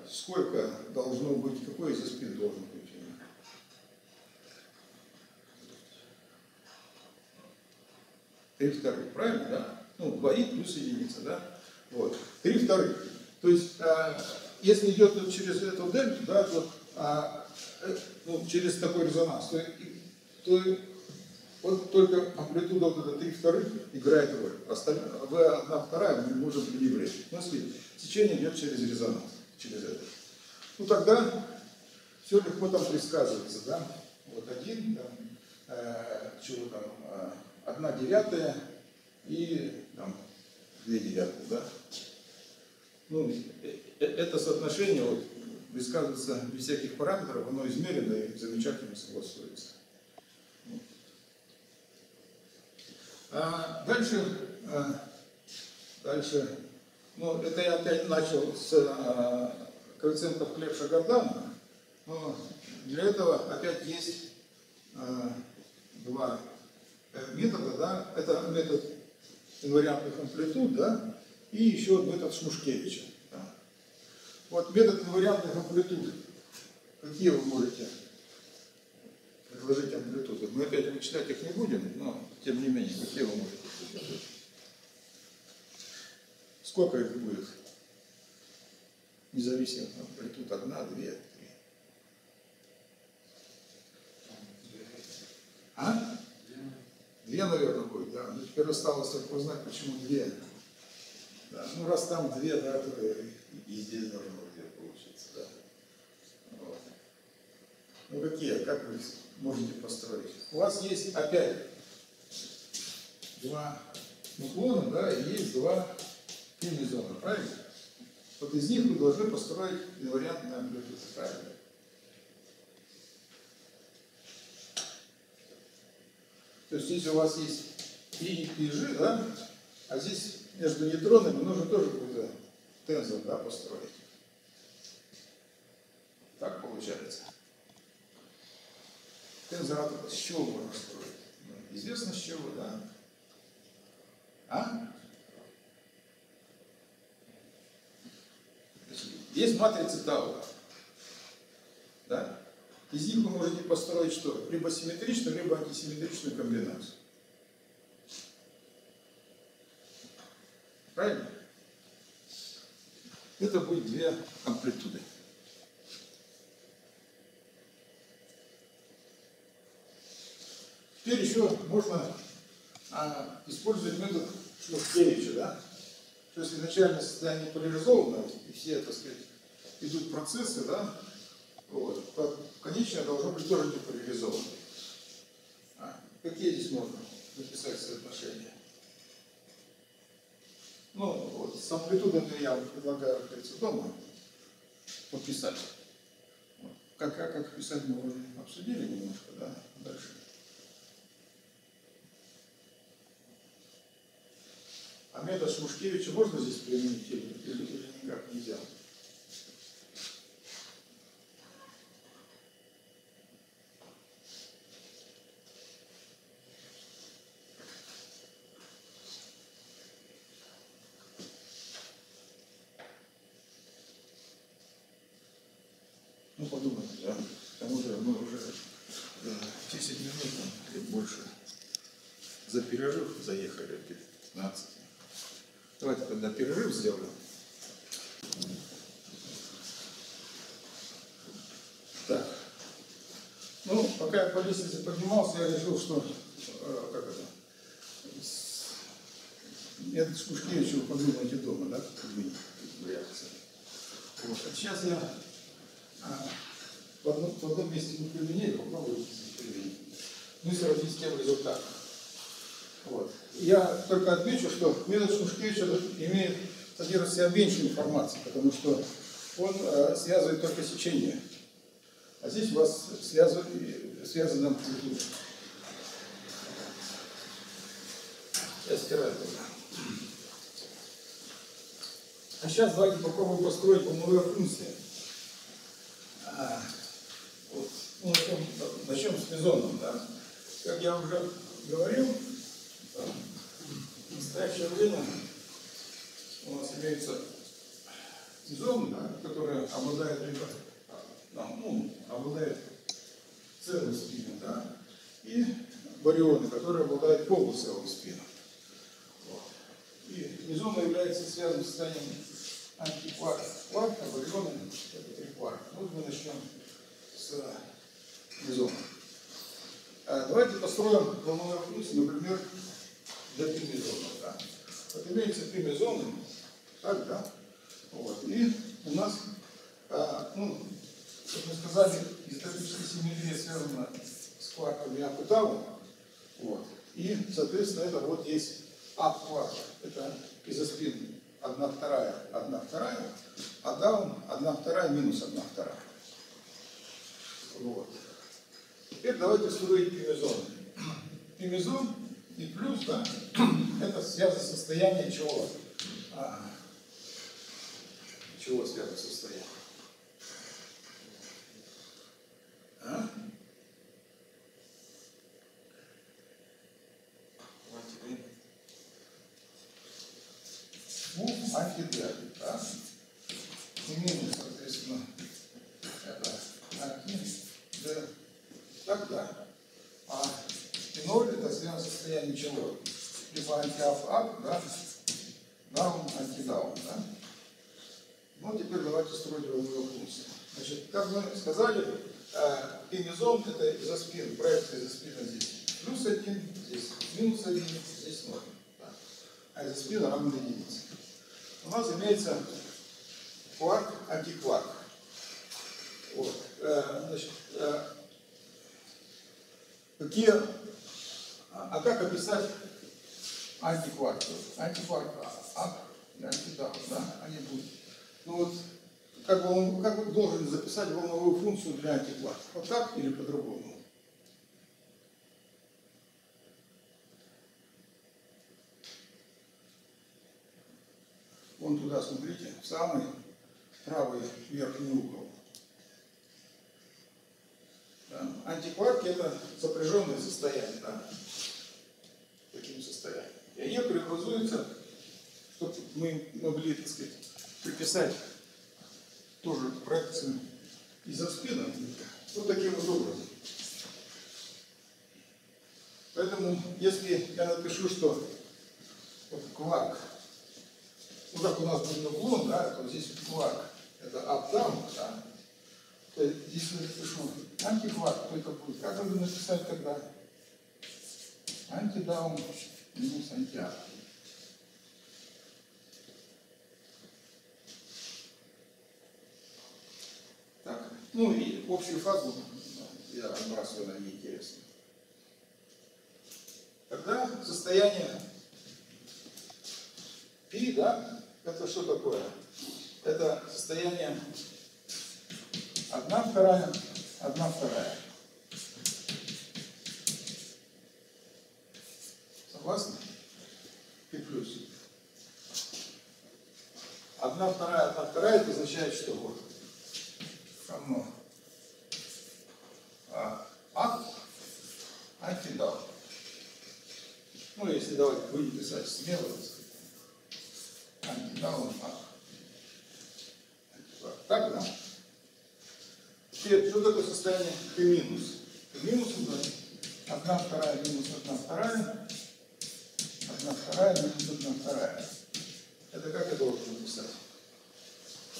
сколько должно быть, какой из спин должен быть? Три вторых, правильно, да? Ну, двоих плюс единица, да? Вот. Три вторых. То есть, а, если идет вот через эту дельту, да, то а, э, ну, через такой резонанс, то, то вот только амплитуда вот эта три вторых играет роль. Остальное, одна вторая мы можем пренебречь. Ну, если течение идет через резонанс, через это. Ну, тогда все легко там предсказывается, да? Вот один, там, э, чего там, э, одна девятая и там две девятых, да? Ну, э- э- это соотношение вот, высказывается без всяких параметров, оно измерено и замечательно согласуется. А дальше, а, дальше, ну, это я опять начал с а, коэффициентов клепша гордана но для этого опять есть а, два э, метода, да, это метод инвариантных амплитуд, да, и еще метод Шмушкевича. да. Вот метод инвариантных амплитуд, какие вы можете предложить амплитуды? Мы опять вычислять их не будем, но тем не менее, какие вы можете предложить? Сколько их будет? Независимых амплитуд, одна, две, три. А? Две, наверное, будет, да. Ну, теперь осталось только узнать, почему две. Да. Ну, раз там две, да, то и, здесь должно две получиться, да. Вот. Ну, какие, как вы можете построить? У вас есть опять два нуклона, да, и есть два пенизона, правильно? Вот из них вы должны построить инвариантные амплитуды, правильно? То есть если у вас есть и и пижи, да, а здесь между нейтронами нужно тоже какой-то тензор, да, построить. Так получается. Тензор с чего можно строить? Ну, Известно с чего, да? А? Есть матрицы Тау. Да? Из них вы можете построить что? Либо симметричную, либо антисимметричную комбинацию. Правильно? Это будет две амплитуды. Теперь еще можно а, использовать метод Шмушкевича, да? То есть изначально состояние поляризовано, и все, так сказать, идут процессы, да? Вот. Конечное должно быть тоже деполяризовано. А, какие здесь можно написать соотношения? Ну, вот с амплитудами я предлагаю кажется, дома пописать. Вот. Как, как, как писать мы уже обсудили немножко, да, дальше. А метод Шмушкевича можно здесь применить или никак нельзя? Ну, подумайте, да. К тому же мы уже э, 10 минут там, или больше за перерыв заехали, 15. Давайте тогда перерыв сделаем. Так. Ну, пока я по лестнице поднимался, я решил, что, э, как это, с- метод Шушкевича вы подумайте дома, да. Вот. А сейчас я А, в одном, в одном месте мы применили, попробуйте применить. Мы сравним с тем результатом. Вот. Я только отмечу, что метод Шушкевича имеет, содержит в себе меньше информации, потому что он э, связывает только сечение. А здесь у вас связано, связано амплитуда. Я стираю тогда. А сейчас давайте попробуем построить волновые функции. А, вот, ну, начнем, начнем с мезоном, да. Как я уже говорил, в настоящее время у нас имеются мезоны, да, которые обладают либо, ну, обладают целым спином, да, и барионы, которые обладают полуцелым спином. Вот. И мезоны является связанным состоянием антикварка. Кварк, а барионы – это три кварка. Мы начнем с мезона. А давайте построим волновую функцию, например, для три мезонов. Да. Вот имеется три так, да? Вот. И у нас, а, ну, как мы сказали, историческая симметрия связана с кварками апыталом. Вот. И, соответственно, это вот есть ап кварк. Это изоспин одна вторая, одна вторая, а даун одна вторая минус одна вторая. Вот. Теперь давайте строить пимезон. Пимезон и плюс, да, это связано с состоянием чего? А, чего связано состояние? А? Ну, антидиабет, да? И минус, соответственно, это анти, Д. Так, да. А феноль это связано с состоянием чего? Либо антиаф да? Даун, антидаун, да? Ну, теперь давайте строить волновую функцию. Значит, как мы сказали, э, пимизон это изоспин, проекция изоспина здесь плюс один, здесь минус один, здесь ноль. Да? А изоспин равен единице. У нас имеется кварк, антикварк. Вот. Э, значит, э, какие, а, а как описать антикварк? Антикварк ап и антидаун, да, они будут. Ну вот, как бы он, как он должен записать волновую функцию для антикварка? Вот так или по-другому? Вон туда смотрите, в самый правый верхний угол. Да? Антикварки это сопряженное состояние, да? Таким состоянием. И они преобразуются, чтобы мы могли, так сказать, приписать тоже проекцию изоспина, вот таким вот образом. Поэтому, если я напишу, что вот кварк, ну как у нас будет уклон, да, то здесь кварк, это up-down, да, то здесь я напишу антикварк, то это будет, как надо написать тогда? Антидаун минус антиап. Так, ну и общую фазу я отбрасываю на неинтересно. Тогда состояние да, это что такое? Это состояние одна вторая, одна вторая. Согласны? И плюс. Одна вторая, одна вторая, это означает, что вот равно а, акт антидал. Ну, если давайте будем писать смело, сказать. Антидал, акт. Так, да? Теперь, что такое состояние P минус? P минус это одна вторая минус одна вторая, одна вторая минус одна вторая. Это как я должен написать?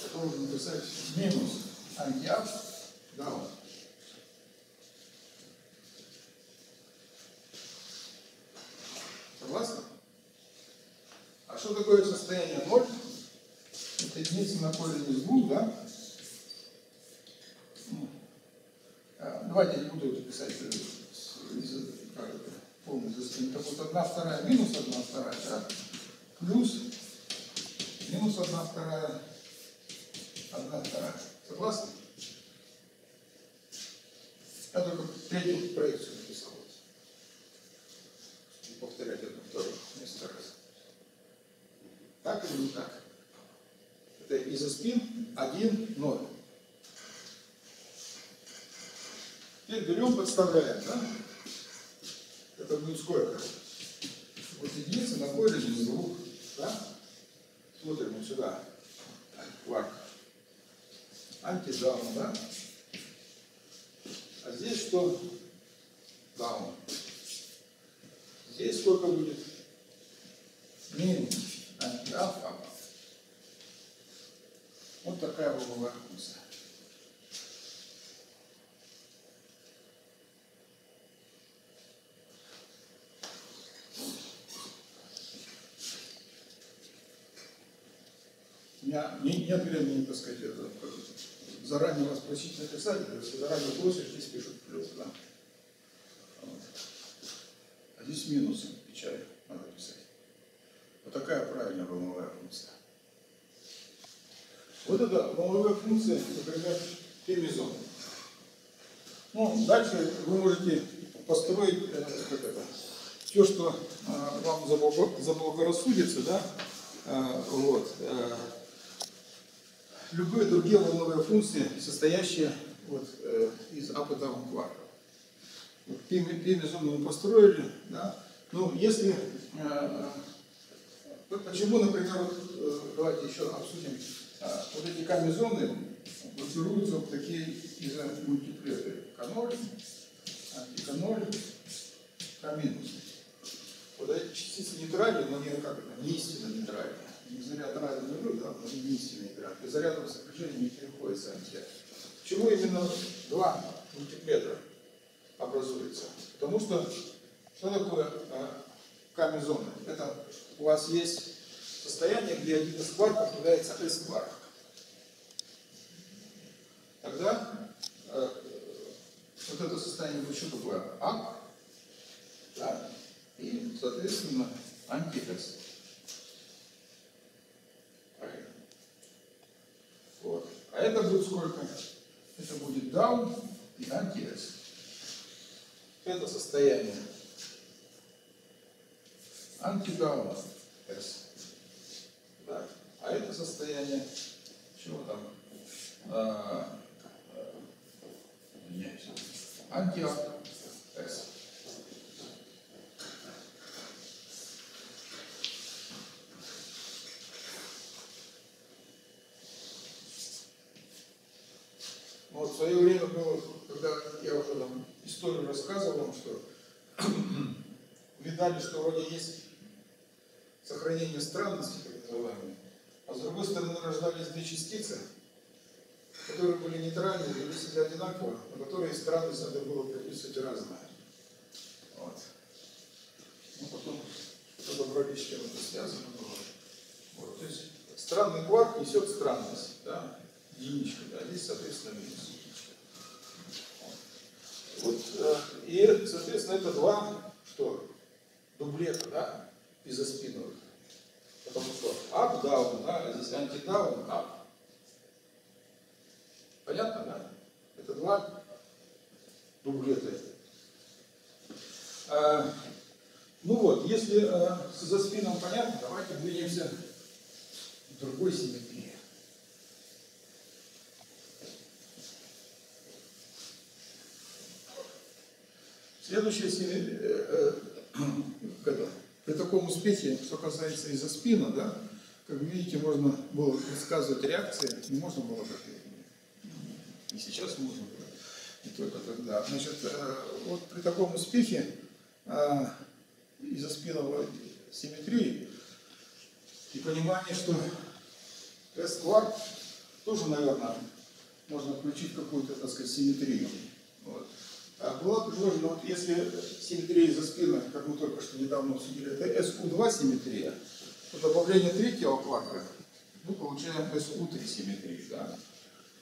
Я должен написать минус антиап даун. Согласны? А что такое состояние ноль? Это единица на корень из двух, да? давайте я не буду это писать э, из- как это, полностью. Вот, одна вторая минус одна вторая, да? Плюс минус одна вторая, одна вторая. Согласны? Я только третью проекцию написал. Не повторять одну вторую несколько раз. Так или не так? Это изоспин 1, 0. Теперь берем, подставляем, да? Это будет сколько? Вот единица на корень из двух, да? Смотрим вот сюда. Кварк. Антидаун, да? А здесь что? Даун. Здесь сколько будет? Минус. Антиальфа. Вот такая волновая функция. У меня не- нет времени, так сказать, это, заранее вас просить написать, если заранее просишь, здесь пишут плюс, да. А здесь минусы печали надо писать. Вот такая правильная волновая функция. Вот это волновая функция, например, пемизон. Ну, дальше вы можете построить, э, как это, все, что э, вам заблаго- заблагорассудится, да, э, вот, э, любые другие волновые функции, состоящие вот, э, из up и down кварков. Вот пимизон мы построили, да, ну, если, э, вот почему, например, вот, э, давайте еще обсудим, э, вот эти камезоны группируются в такие изомультиплеты. К0, антиканоль, К. Вот эти частицы нейтральные, но не как это, не истинно нейтральные. Заряд равен нулю, да, истинно нейтральные. Без зарядного сопряжения не переходит антиак. Почему именно два мультиплетра образуется? Потому что что такое э, камезоны? Это у вас есть состояние, где один из кварков является S-кварк. Тогда э, вот это состояние будет что такое? А, да, и, соответственно, антитез. Правильно. Вот. А это будет сколько? Это будет даун и антиэс. Это состояние антидауна S. Да. А это состояние чего там? А, а, извиняюсь. Антиак S. Ну, Вот в свое время было, когда я уже там историю рассказывал вам, что видали, что вроде есть сохранение странности, так называемые, а с другой стороны рождались две частицы, которые были нейтральны, вели себя одинаково, но которые странность надо было приписывать разное. Вот. Ну, потом вроде с чем это связано было. Вот. То есть странный кварк несет странность, да, единичка, да, здесь, соответственно, минус единичка. Вот. э, И, соответственно, это два, что, дублета, да, изоспиновых. Потому что up, down, да, а здесь антидаун, up. Понятно, да? Это два дублета. А, ну вот, если а, с изоспином понятно, давайте двинемся к другой симметрии. Следующая симметрия, э, это, при таком успехе, что касается изоспина, да, как видите, можно было предсказывать реакции, не можно было как и, сейчас можно было, не только тогда. Значит, э, вот при таком успехе э, изоспиновой симметрии и понимание, что S-кварк тоже, наверное, можно включить какую-то, так сказать, симметрию. Вот. А была предложена, вот если симметрия изоспина, как мы только что недавно обсудили, это SU2 симметрия, то добавление третьего кварка мы получаем SU3 симметрии. Да?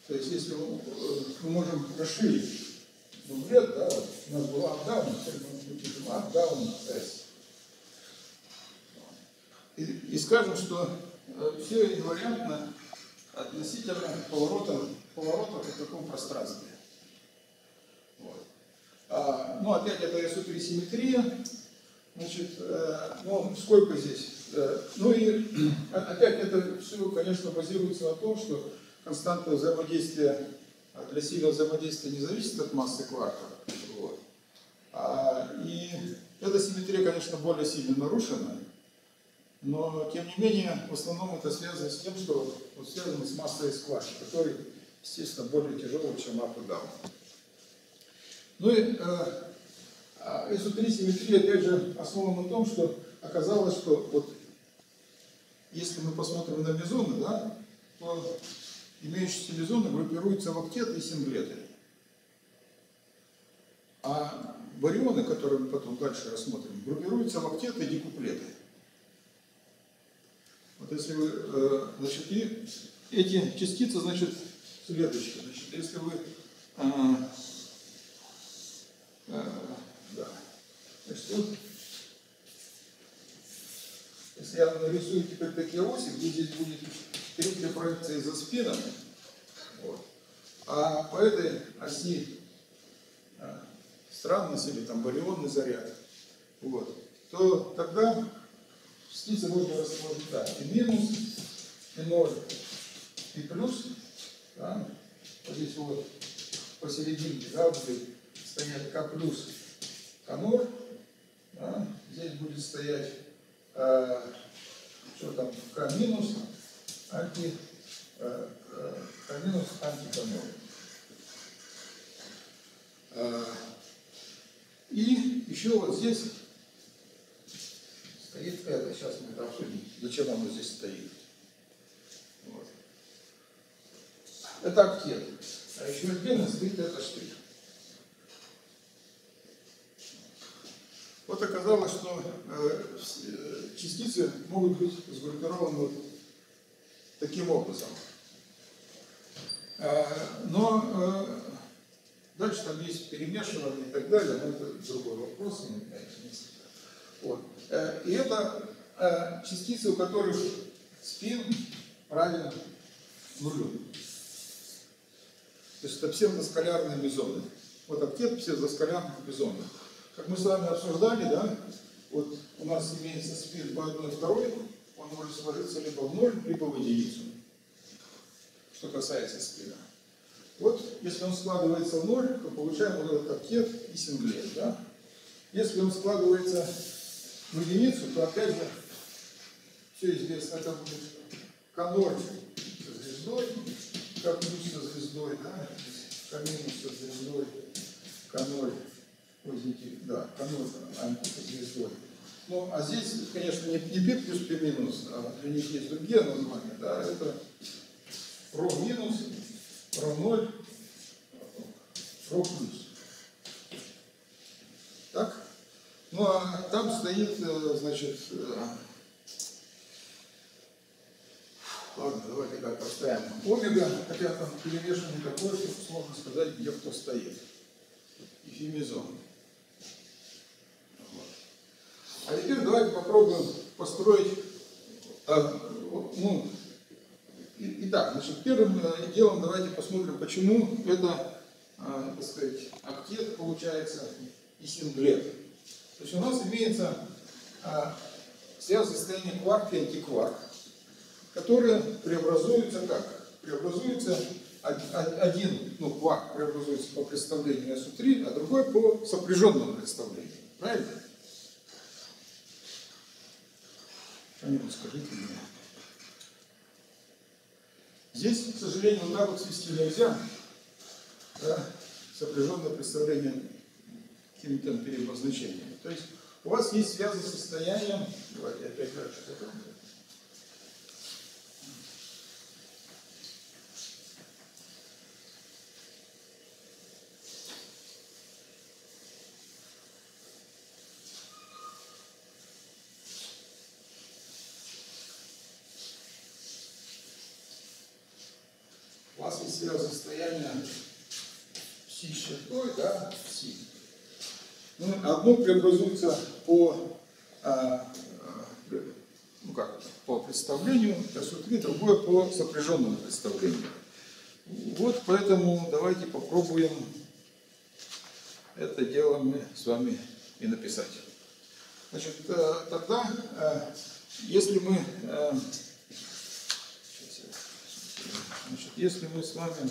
То есть если мы, э, мы можем расширить дуплет, да, вот, у нас была апдаун, теперь мы пишем апдаун S. И, и скажем, что все инвариантно относительно поворота, поворотов в таком пространстве. А, ну, опять это SU3 симметрия. Значит, э, ну, сколько здесь? Э, ну и опять это все, конечно, базируется на том, что константа взаимодействия а для сильного взаимодействия не зависит от массы кварка. Вот. А, и эта симметрия, конечно, более сильно нарушена, но, тем не менее, в основном это связано с тем, что вот, связано с массой скваша, который, естественно, более тяжелый, чем up и. Ну и э, SU3 симметрия, опять же, основана на том, что оказалось, что вот если мы посмотрим на мезоны, да, то имеющиеся мезоны группируются в октеты и синглеты. А барионы, которые мы потом дальше рассмотрим, группируются в октеты и декуплеты. Вот если вы, э, значит, и эти частицы, значит, следующие. Значит, если вы, э, э, да, значит, вот, если я нарисую теперь такие оси, где здесь будет третья проекция за спинами, вот, а по этой оси а, странность или там барионный заряд, вот, то тогда частицы можно расположить так, и минус, и ноль, и плюс, да, вот здесь вот посерединке, да, будет стоять К плюс, К ноль, да, здесь будет стоять, э, что там, К минус, анти, э, э, К минус, анти К ноль. Э, и еще вот здесь стоит это. Сейчас мы это обсудим. Зачем оно здесь стоит. Вот. Это октет. А еще отдельно стоит это штрих. Вот оказалось, что э, частицы могут быть сгруппированы вот таким образом. Э, но э, дальше там есть перемешивание и так далее, но это другой вопрос. Вот. Э, и это э, частицы, у которых спин равен нулю. То есть это псевдоскалярные мезоны. Вот октет псевдоскалярных мезонов. Как мы с вами обсуждали, да, вот у нас имеется спин по одной второй, он может сложиться либо в ноль, либо в единицу. Что касается спина. Вот, если он складывается в ноль, то получаем вот этот октет и синглет, да. Если он складывается в единицу, то опять же все известно, это будет К0 со звездой, К плюс со звездой, да, К минус со звездой, К0, извините, да, К0 а, со звездой. Ну, а здесь, конечно, не, не π плюс π минус, а для них есть другие названия, да, это ро минус, ро 0, ро плюс. Так? Ну, а там стоит, э, значит, э, ладно, давайте как поставим. Омега, хотя там перемешанный такой, что сложно сказать, где кто стоит. Эфемизон. Вот. А теперь давайте попробуем построить, э, ну, Итак, значит, первым делом давайте посмотрим, почему это, так сказать, октет получается и синглет. То есть у нас имеется а, связь состояние кварк и антикварк, которые преобразуются как? Преобразуются один, ну, кварк преобразуется по представлению SU3, а другой по сопряженному представлению. Правильно? Что-нибудь скажите мне. Здесь, к сожалению, так вот свести нельзя. Да? Сопряженное представление какими-то переобозначениями. То есть у вас есть связь с состоянием, давайте опять дальше У вас есть связь состояния Си с чертой, да, Си. Ну, одно преобразуется по, а, а, ну как, по представлению СУ3, другое по сопряженному представлению. Вот поэтому давайте попробуем это дело мы с вами и написать. Значит, э, тогда, э, если мы, э, значит, если мы с вами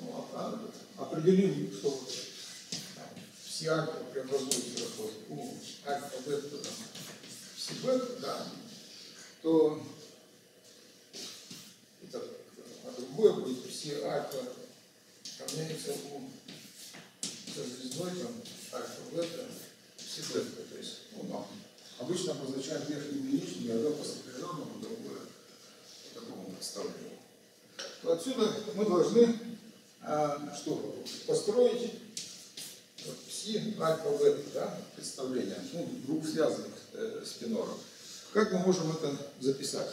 ну, а- определим, что все альфа преобразуются вот, у альфа, бета, там, да, то это, а другое будет все альфа равняется у со звездой, там, альфа, бета, все бета, то есть, ну, нам обычно обозначают верхним и нижним, одно по сопряженному, другое по такому представлению. То отсюда мы должны а, что, построить пси, альфа, бета, да, представление, ну, двух связанных э, спиноров. Как мы можем это записать?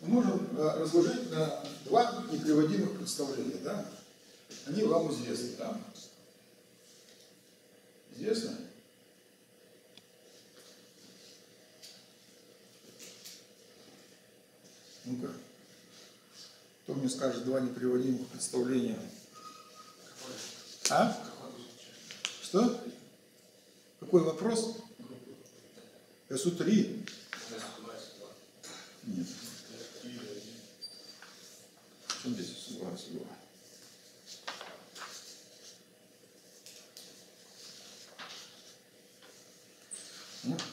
Мы можем э, разложить на два неприводимых представления, да? Они вам известны, да? Известно? Ну-ка. Кто мне скажет два неприводимых представления? А? Что? Какой вопрос? СУ-3? Нет. Что здесь СУ-2, СУ-2? Ну? Так,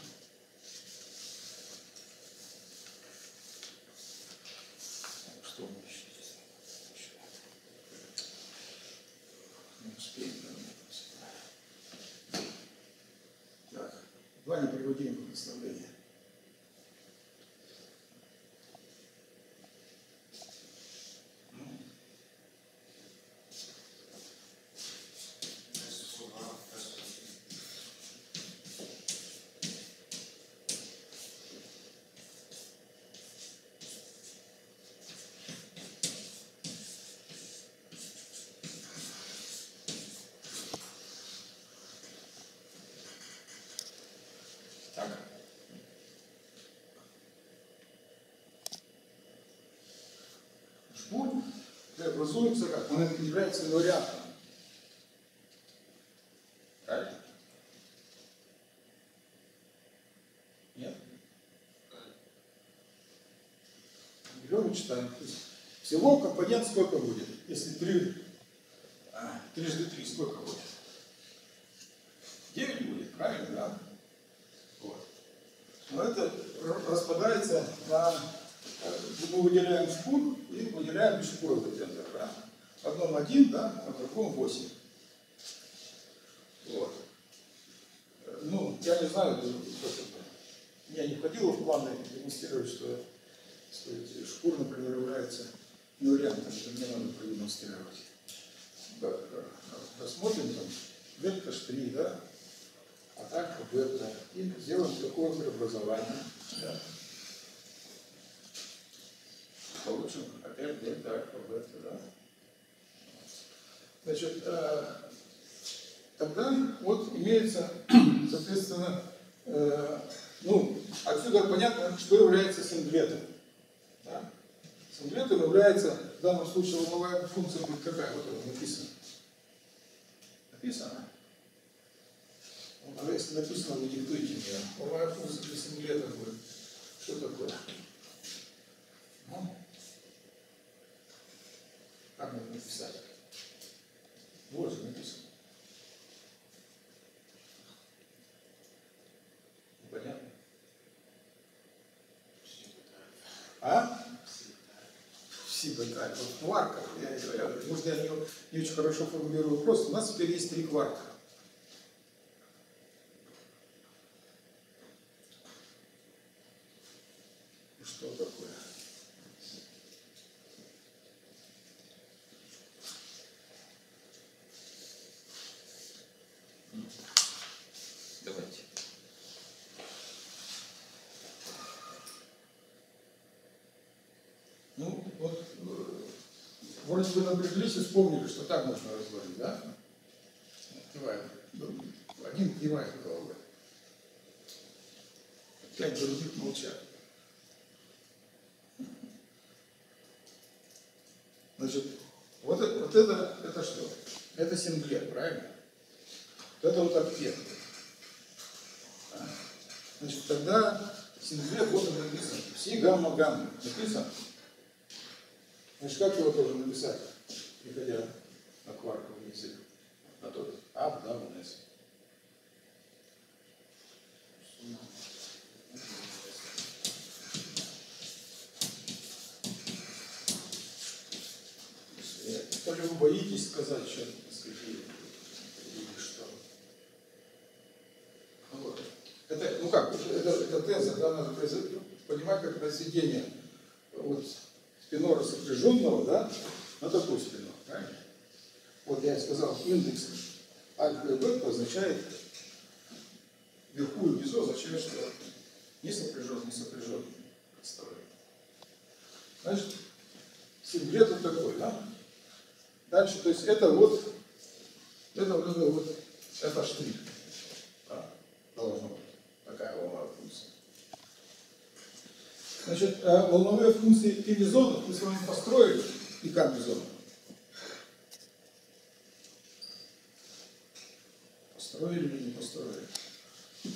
Что мы еще здесь? Еще. Не успеем, наверное. Так, два неприводимых представления. Так. Шпуль преобразуется как? Он является инвариантом. Правильно? Нет? Берем и читаем. Всего компонент сколько будет? Если 3, а, трижды 3 сколько будет? 9 будет, правильно, да? Вот. Но это распадается на... э, Мы выделяем шпур и выделяем бесшпуровый тендер. Да? В одном один, да, а в другом 8. Вот. Э, Ну, я не знаю, просто, я не входило в планы демонстрировать, что сказать, шпур, например, является инвариантом, что мне надо продемонстрировать. Да, э, Рассмотрим там дельта H3, да, а так бета. И сделаем такое преобразование. Да. Получим опять дельта альфа бета, да. Значит, э, тогда вот имеется, соответственно, э, ну, отсюда понятно, что является синглетом. Да? Синглетом является, в данном случае, волновая функция будет какая? Вот это написано. Написано? Ну, если написано, вы диктуйте мне. Волновая функция для синглета будет. Что такое? Ну, как надо написать? Вот же написано. Понятно? А? Сибета. Вот кварка. Я, я, может, я не, не очень хорошо формулирую вопрос. У нас теперь есть три кварка. И Что такое? Давайте. Бы напряглись и вспомнили, что так можно разложить, да? Кивает. Один кивает головой. Пять других молчат. Значит, вот это, вот это, это что? Это синглет, правильно? Вот это вот. А. Значит, тогда синглет вот он написан. Си гамма гамма. Значит, как его тоже написать, приходя на кварковый язык? На тот ап, да, вниз. То ли вы боитесь сказать что-то, или что? Ну, вот. Это, ну как, это, это теза, да, надо произ- понимать как произведение вот, спинора сопряженного, да, на такую спину? Вот я и сказал, индекс альфа и бета означает, вверху и внизу означает, что не сопряжен, не сопряжен. Представляю. Значит, синглет вот такой, да? Дальше, то есть это вот, это вот, это вот, это штрих. Да, должно быть. Такая волновая функция. Значит, э, волновые функции пи-мезонов мы с вами построили, и к-мезонов. Построили или не построили?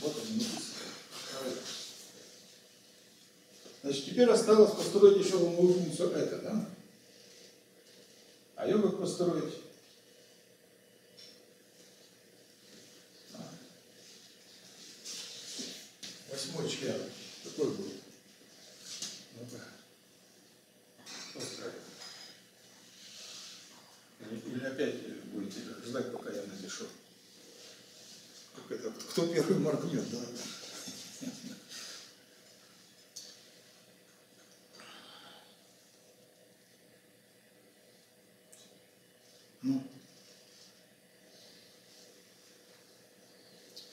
Вот они написаны. Значит, теперь осталось построить еще волновую функцию это, да? А ее как построить? А. Восьмой член. Какой будет? Ну-ка. Построить. Или- Или опять будете ждать, пока я напишу? Как это, кто первый моргнет, да? Ну.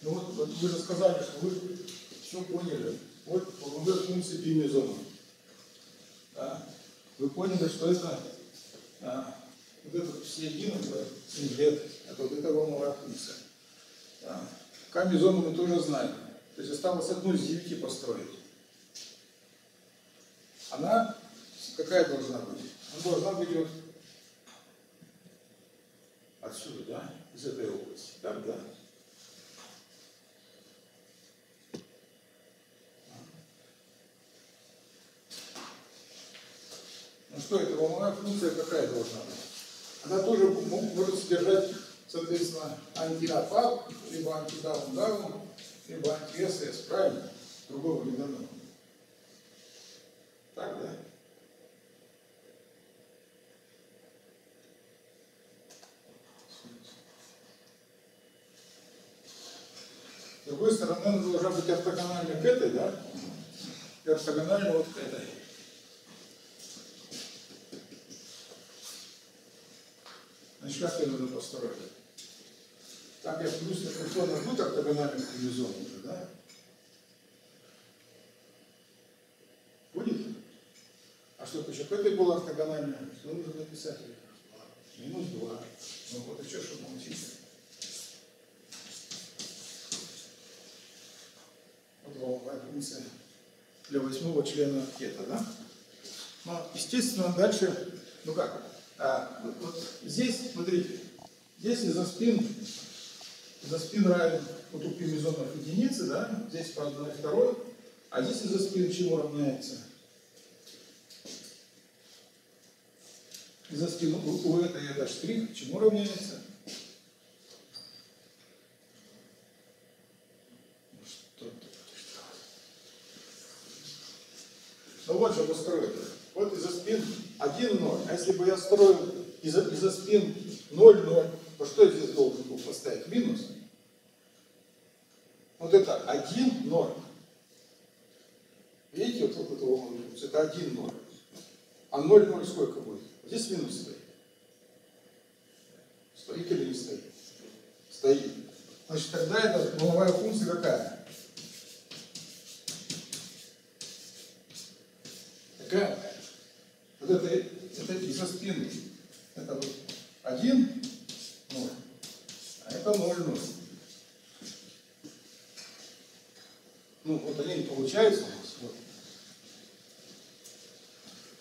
Ну вот, вот вы же сказали, что вы все поняли. Вот волновые функции пимезона. Да? Вы поняли, что это а, вот этот середина, это синглет, это вот волновая функция. Да. Камезону мы тоже знаем. То есть осталось одну из девяти построить. Она какая должна быть? Она должна быть вот отсюда, да, из этой области. Так, да. Ну что это, волновая функция какая должна быть? Она тоже может содержать, соответственно, анти up up, либо анти down-down, либо анти-СС, правильно? Другого не дано. Так, да? С другой стороны, она должна быть ортогональна к этой, да? И ортогональна вот к этой. Значит, как ее надо построить? Так я плюс электронно будет ортогональным к иллюзиону уже, да? Будет? А чтобы еще к этой была ортогональная, что нужно написать? Минус два. Ну вот еще что молчите. Вот волновая функция для восьмого члена анкета, да? Но, естественно, дальше, ну как, а, вот, вот здесь, смотрите, здесь изоспин, изоспин равен вот у пимезонов единицы, да, здесь по одной второй, а здесь изоспин чему равняется? Изоспин у, у этой это штрих чему равняется? Ну вот же мы строили. Вот изоспин 1, 0. А если бы я строил изо- изоспин 0, 0, то что я здесь должен был поставить? Минус. Вот это 1, 0. Видите, вот, вот волновая функция, это 1, 0. А 0, 0 сколько будет? Здесь минус стоит. Стоит или не стоит? Стоит. Значит, тогда эта волновая функция какая? Такая. Вот это, это из-за спины. Это вот один ноль, а это ноль ноль. Ну, вот они получается у нас. Вот.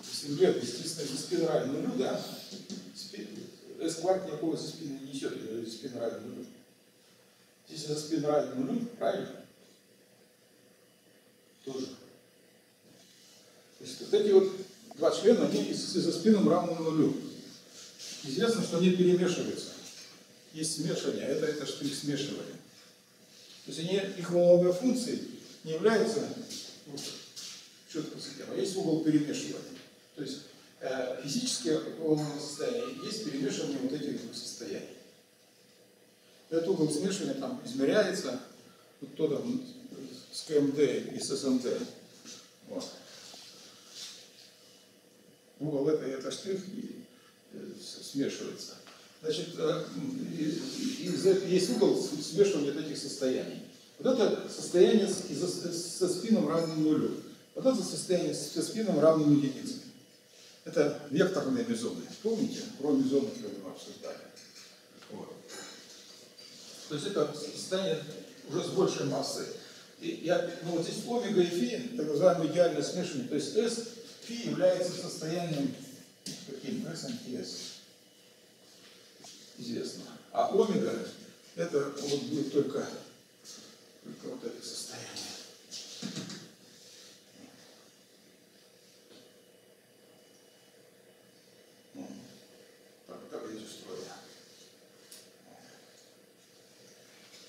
Если лет, естественно, если нулю, да, спин, никакого за спин не несет, если спин равен нулю. Если за спин равен нулю, правильно? Тоже. То есть вот эти вот два члена, они и со спином равны нулю. Известно, что они перемешиваются. Есть смешивание, а это, это штрих смешивания. То есть они, их волновые функции не являются вот, четким схемой, а есть угол перемешивания. То есть э, физическое волновое состояние есть перемешивание вот этих двух состояний. Этот угол смешивания там измеряется, вот кто там с КМД и с СМД. Вот. Угол это, это штрих и э, смешивается. Значит, э, и- и- есть угол смешивания вот этих состояний. Вот это состояние со спином равным нулю. Вот это состояние со спином равным единице. Это векторные мезоны. Помните? Про мезоны, которые мы обсуждали. Вот. То есть это состояние уже с большей массой. И я, ну вот здесь омега и фи, так называемое идеальное смешивание. То есть S, фи является состоянием каким? И S. Известно. А омега это вот будет только, только вот это состояние. Ну, так, так здесь устроено.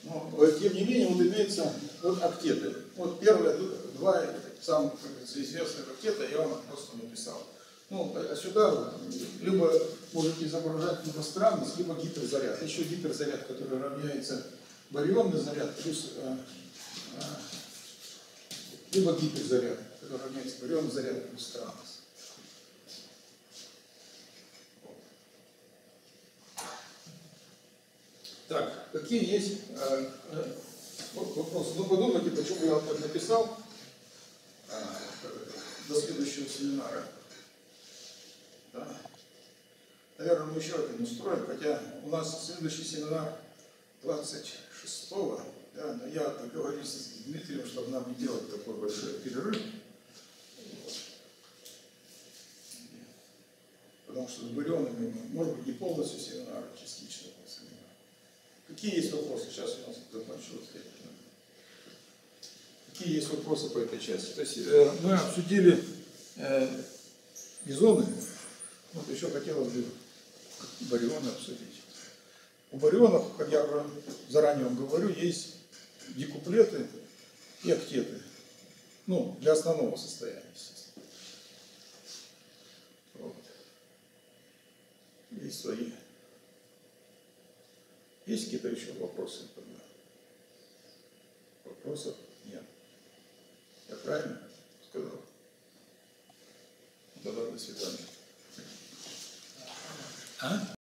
Но, э, тем не менее, вот имеются вот октеты. Вот первые два самых, как известных октета я вам просто написал. Ну, а сюда вот, либо можете изображать пространность, либо гиперзаряд. Еще гиперзаряд, который равняется барионный заряд плюс э, э, либо гиперзаряд, который равняется барионный заряд плюс странность. Так, какие есть э, э, вот вопросы? Ну, подумайте, почему я вот так написал до следующего семинара. Да. Наверное, мы еще один устроим, хотя у нас следующий семинар 26-го, да, но я договорился с Дмитрием, чтобы нам не делать такой большой перерыв. Потому что с барионами, может быть, не полностью семинар, а частично семинар. Какие есть вопросы? Сейчас у нас закончилось. Какие есть вопросы по этой части? То есть э, мы обсудили э, мезоны. Вот еще хотелось бы барионы обсудить. У барионов, как я уже заранее вам говорю, есть декуплеты и октеты. Ну, для основного состояния. Вот. Есть свои. Есть какие-то еще вопросы? Вопросов. Я правильно сказал? Тогда до свидания. А?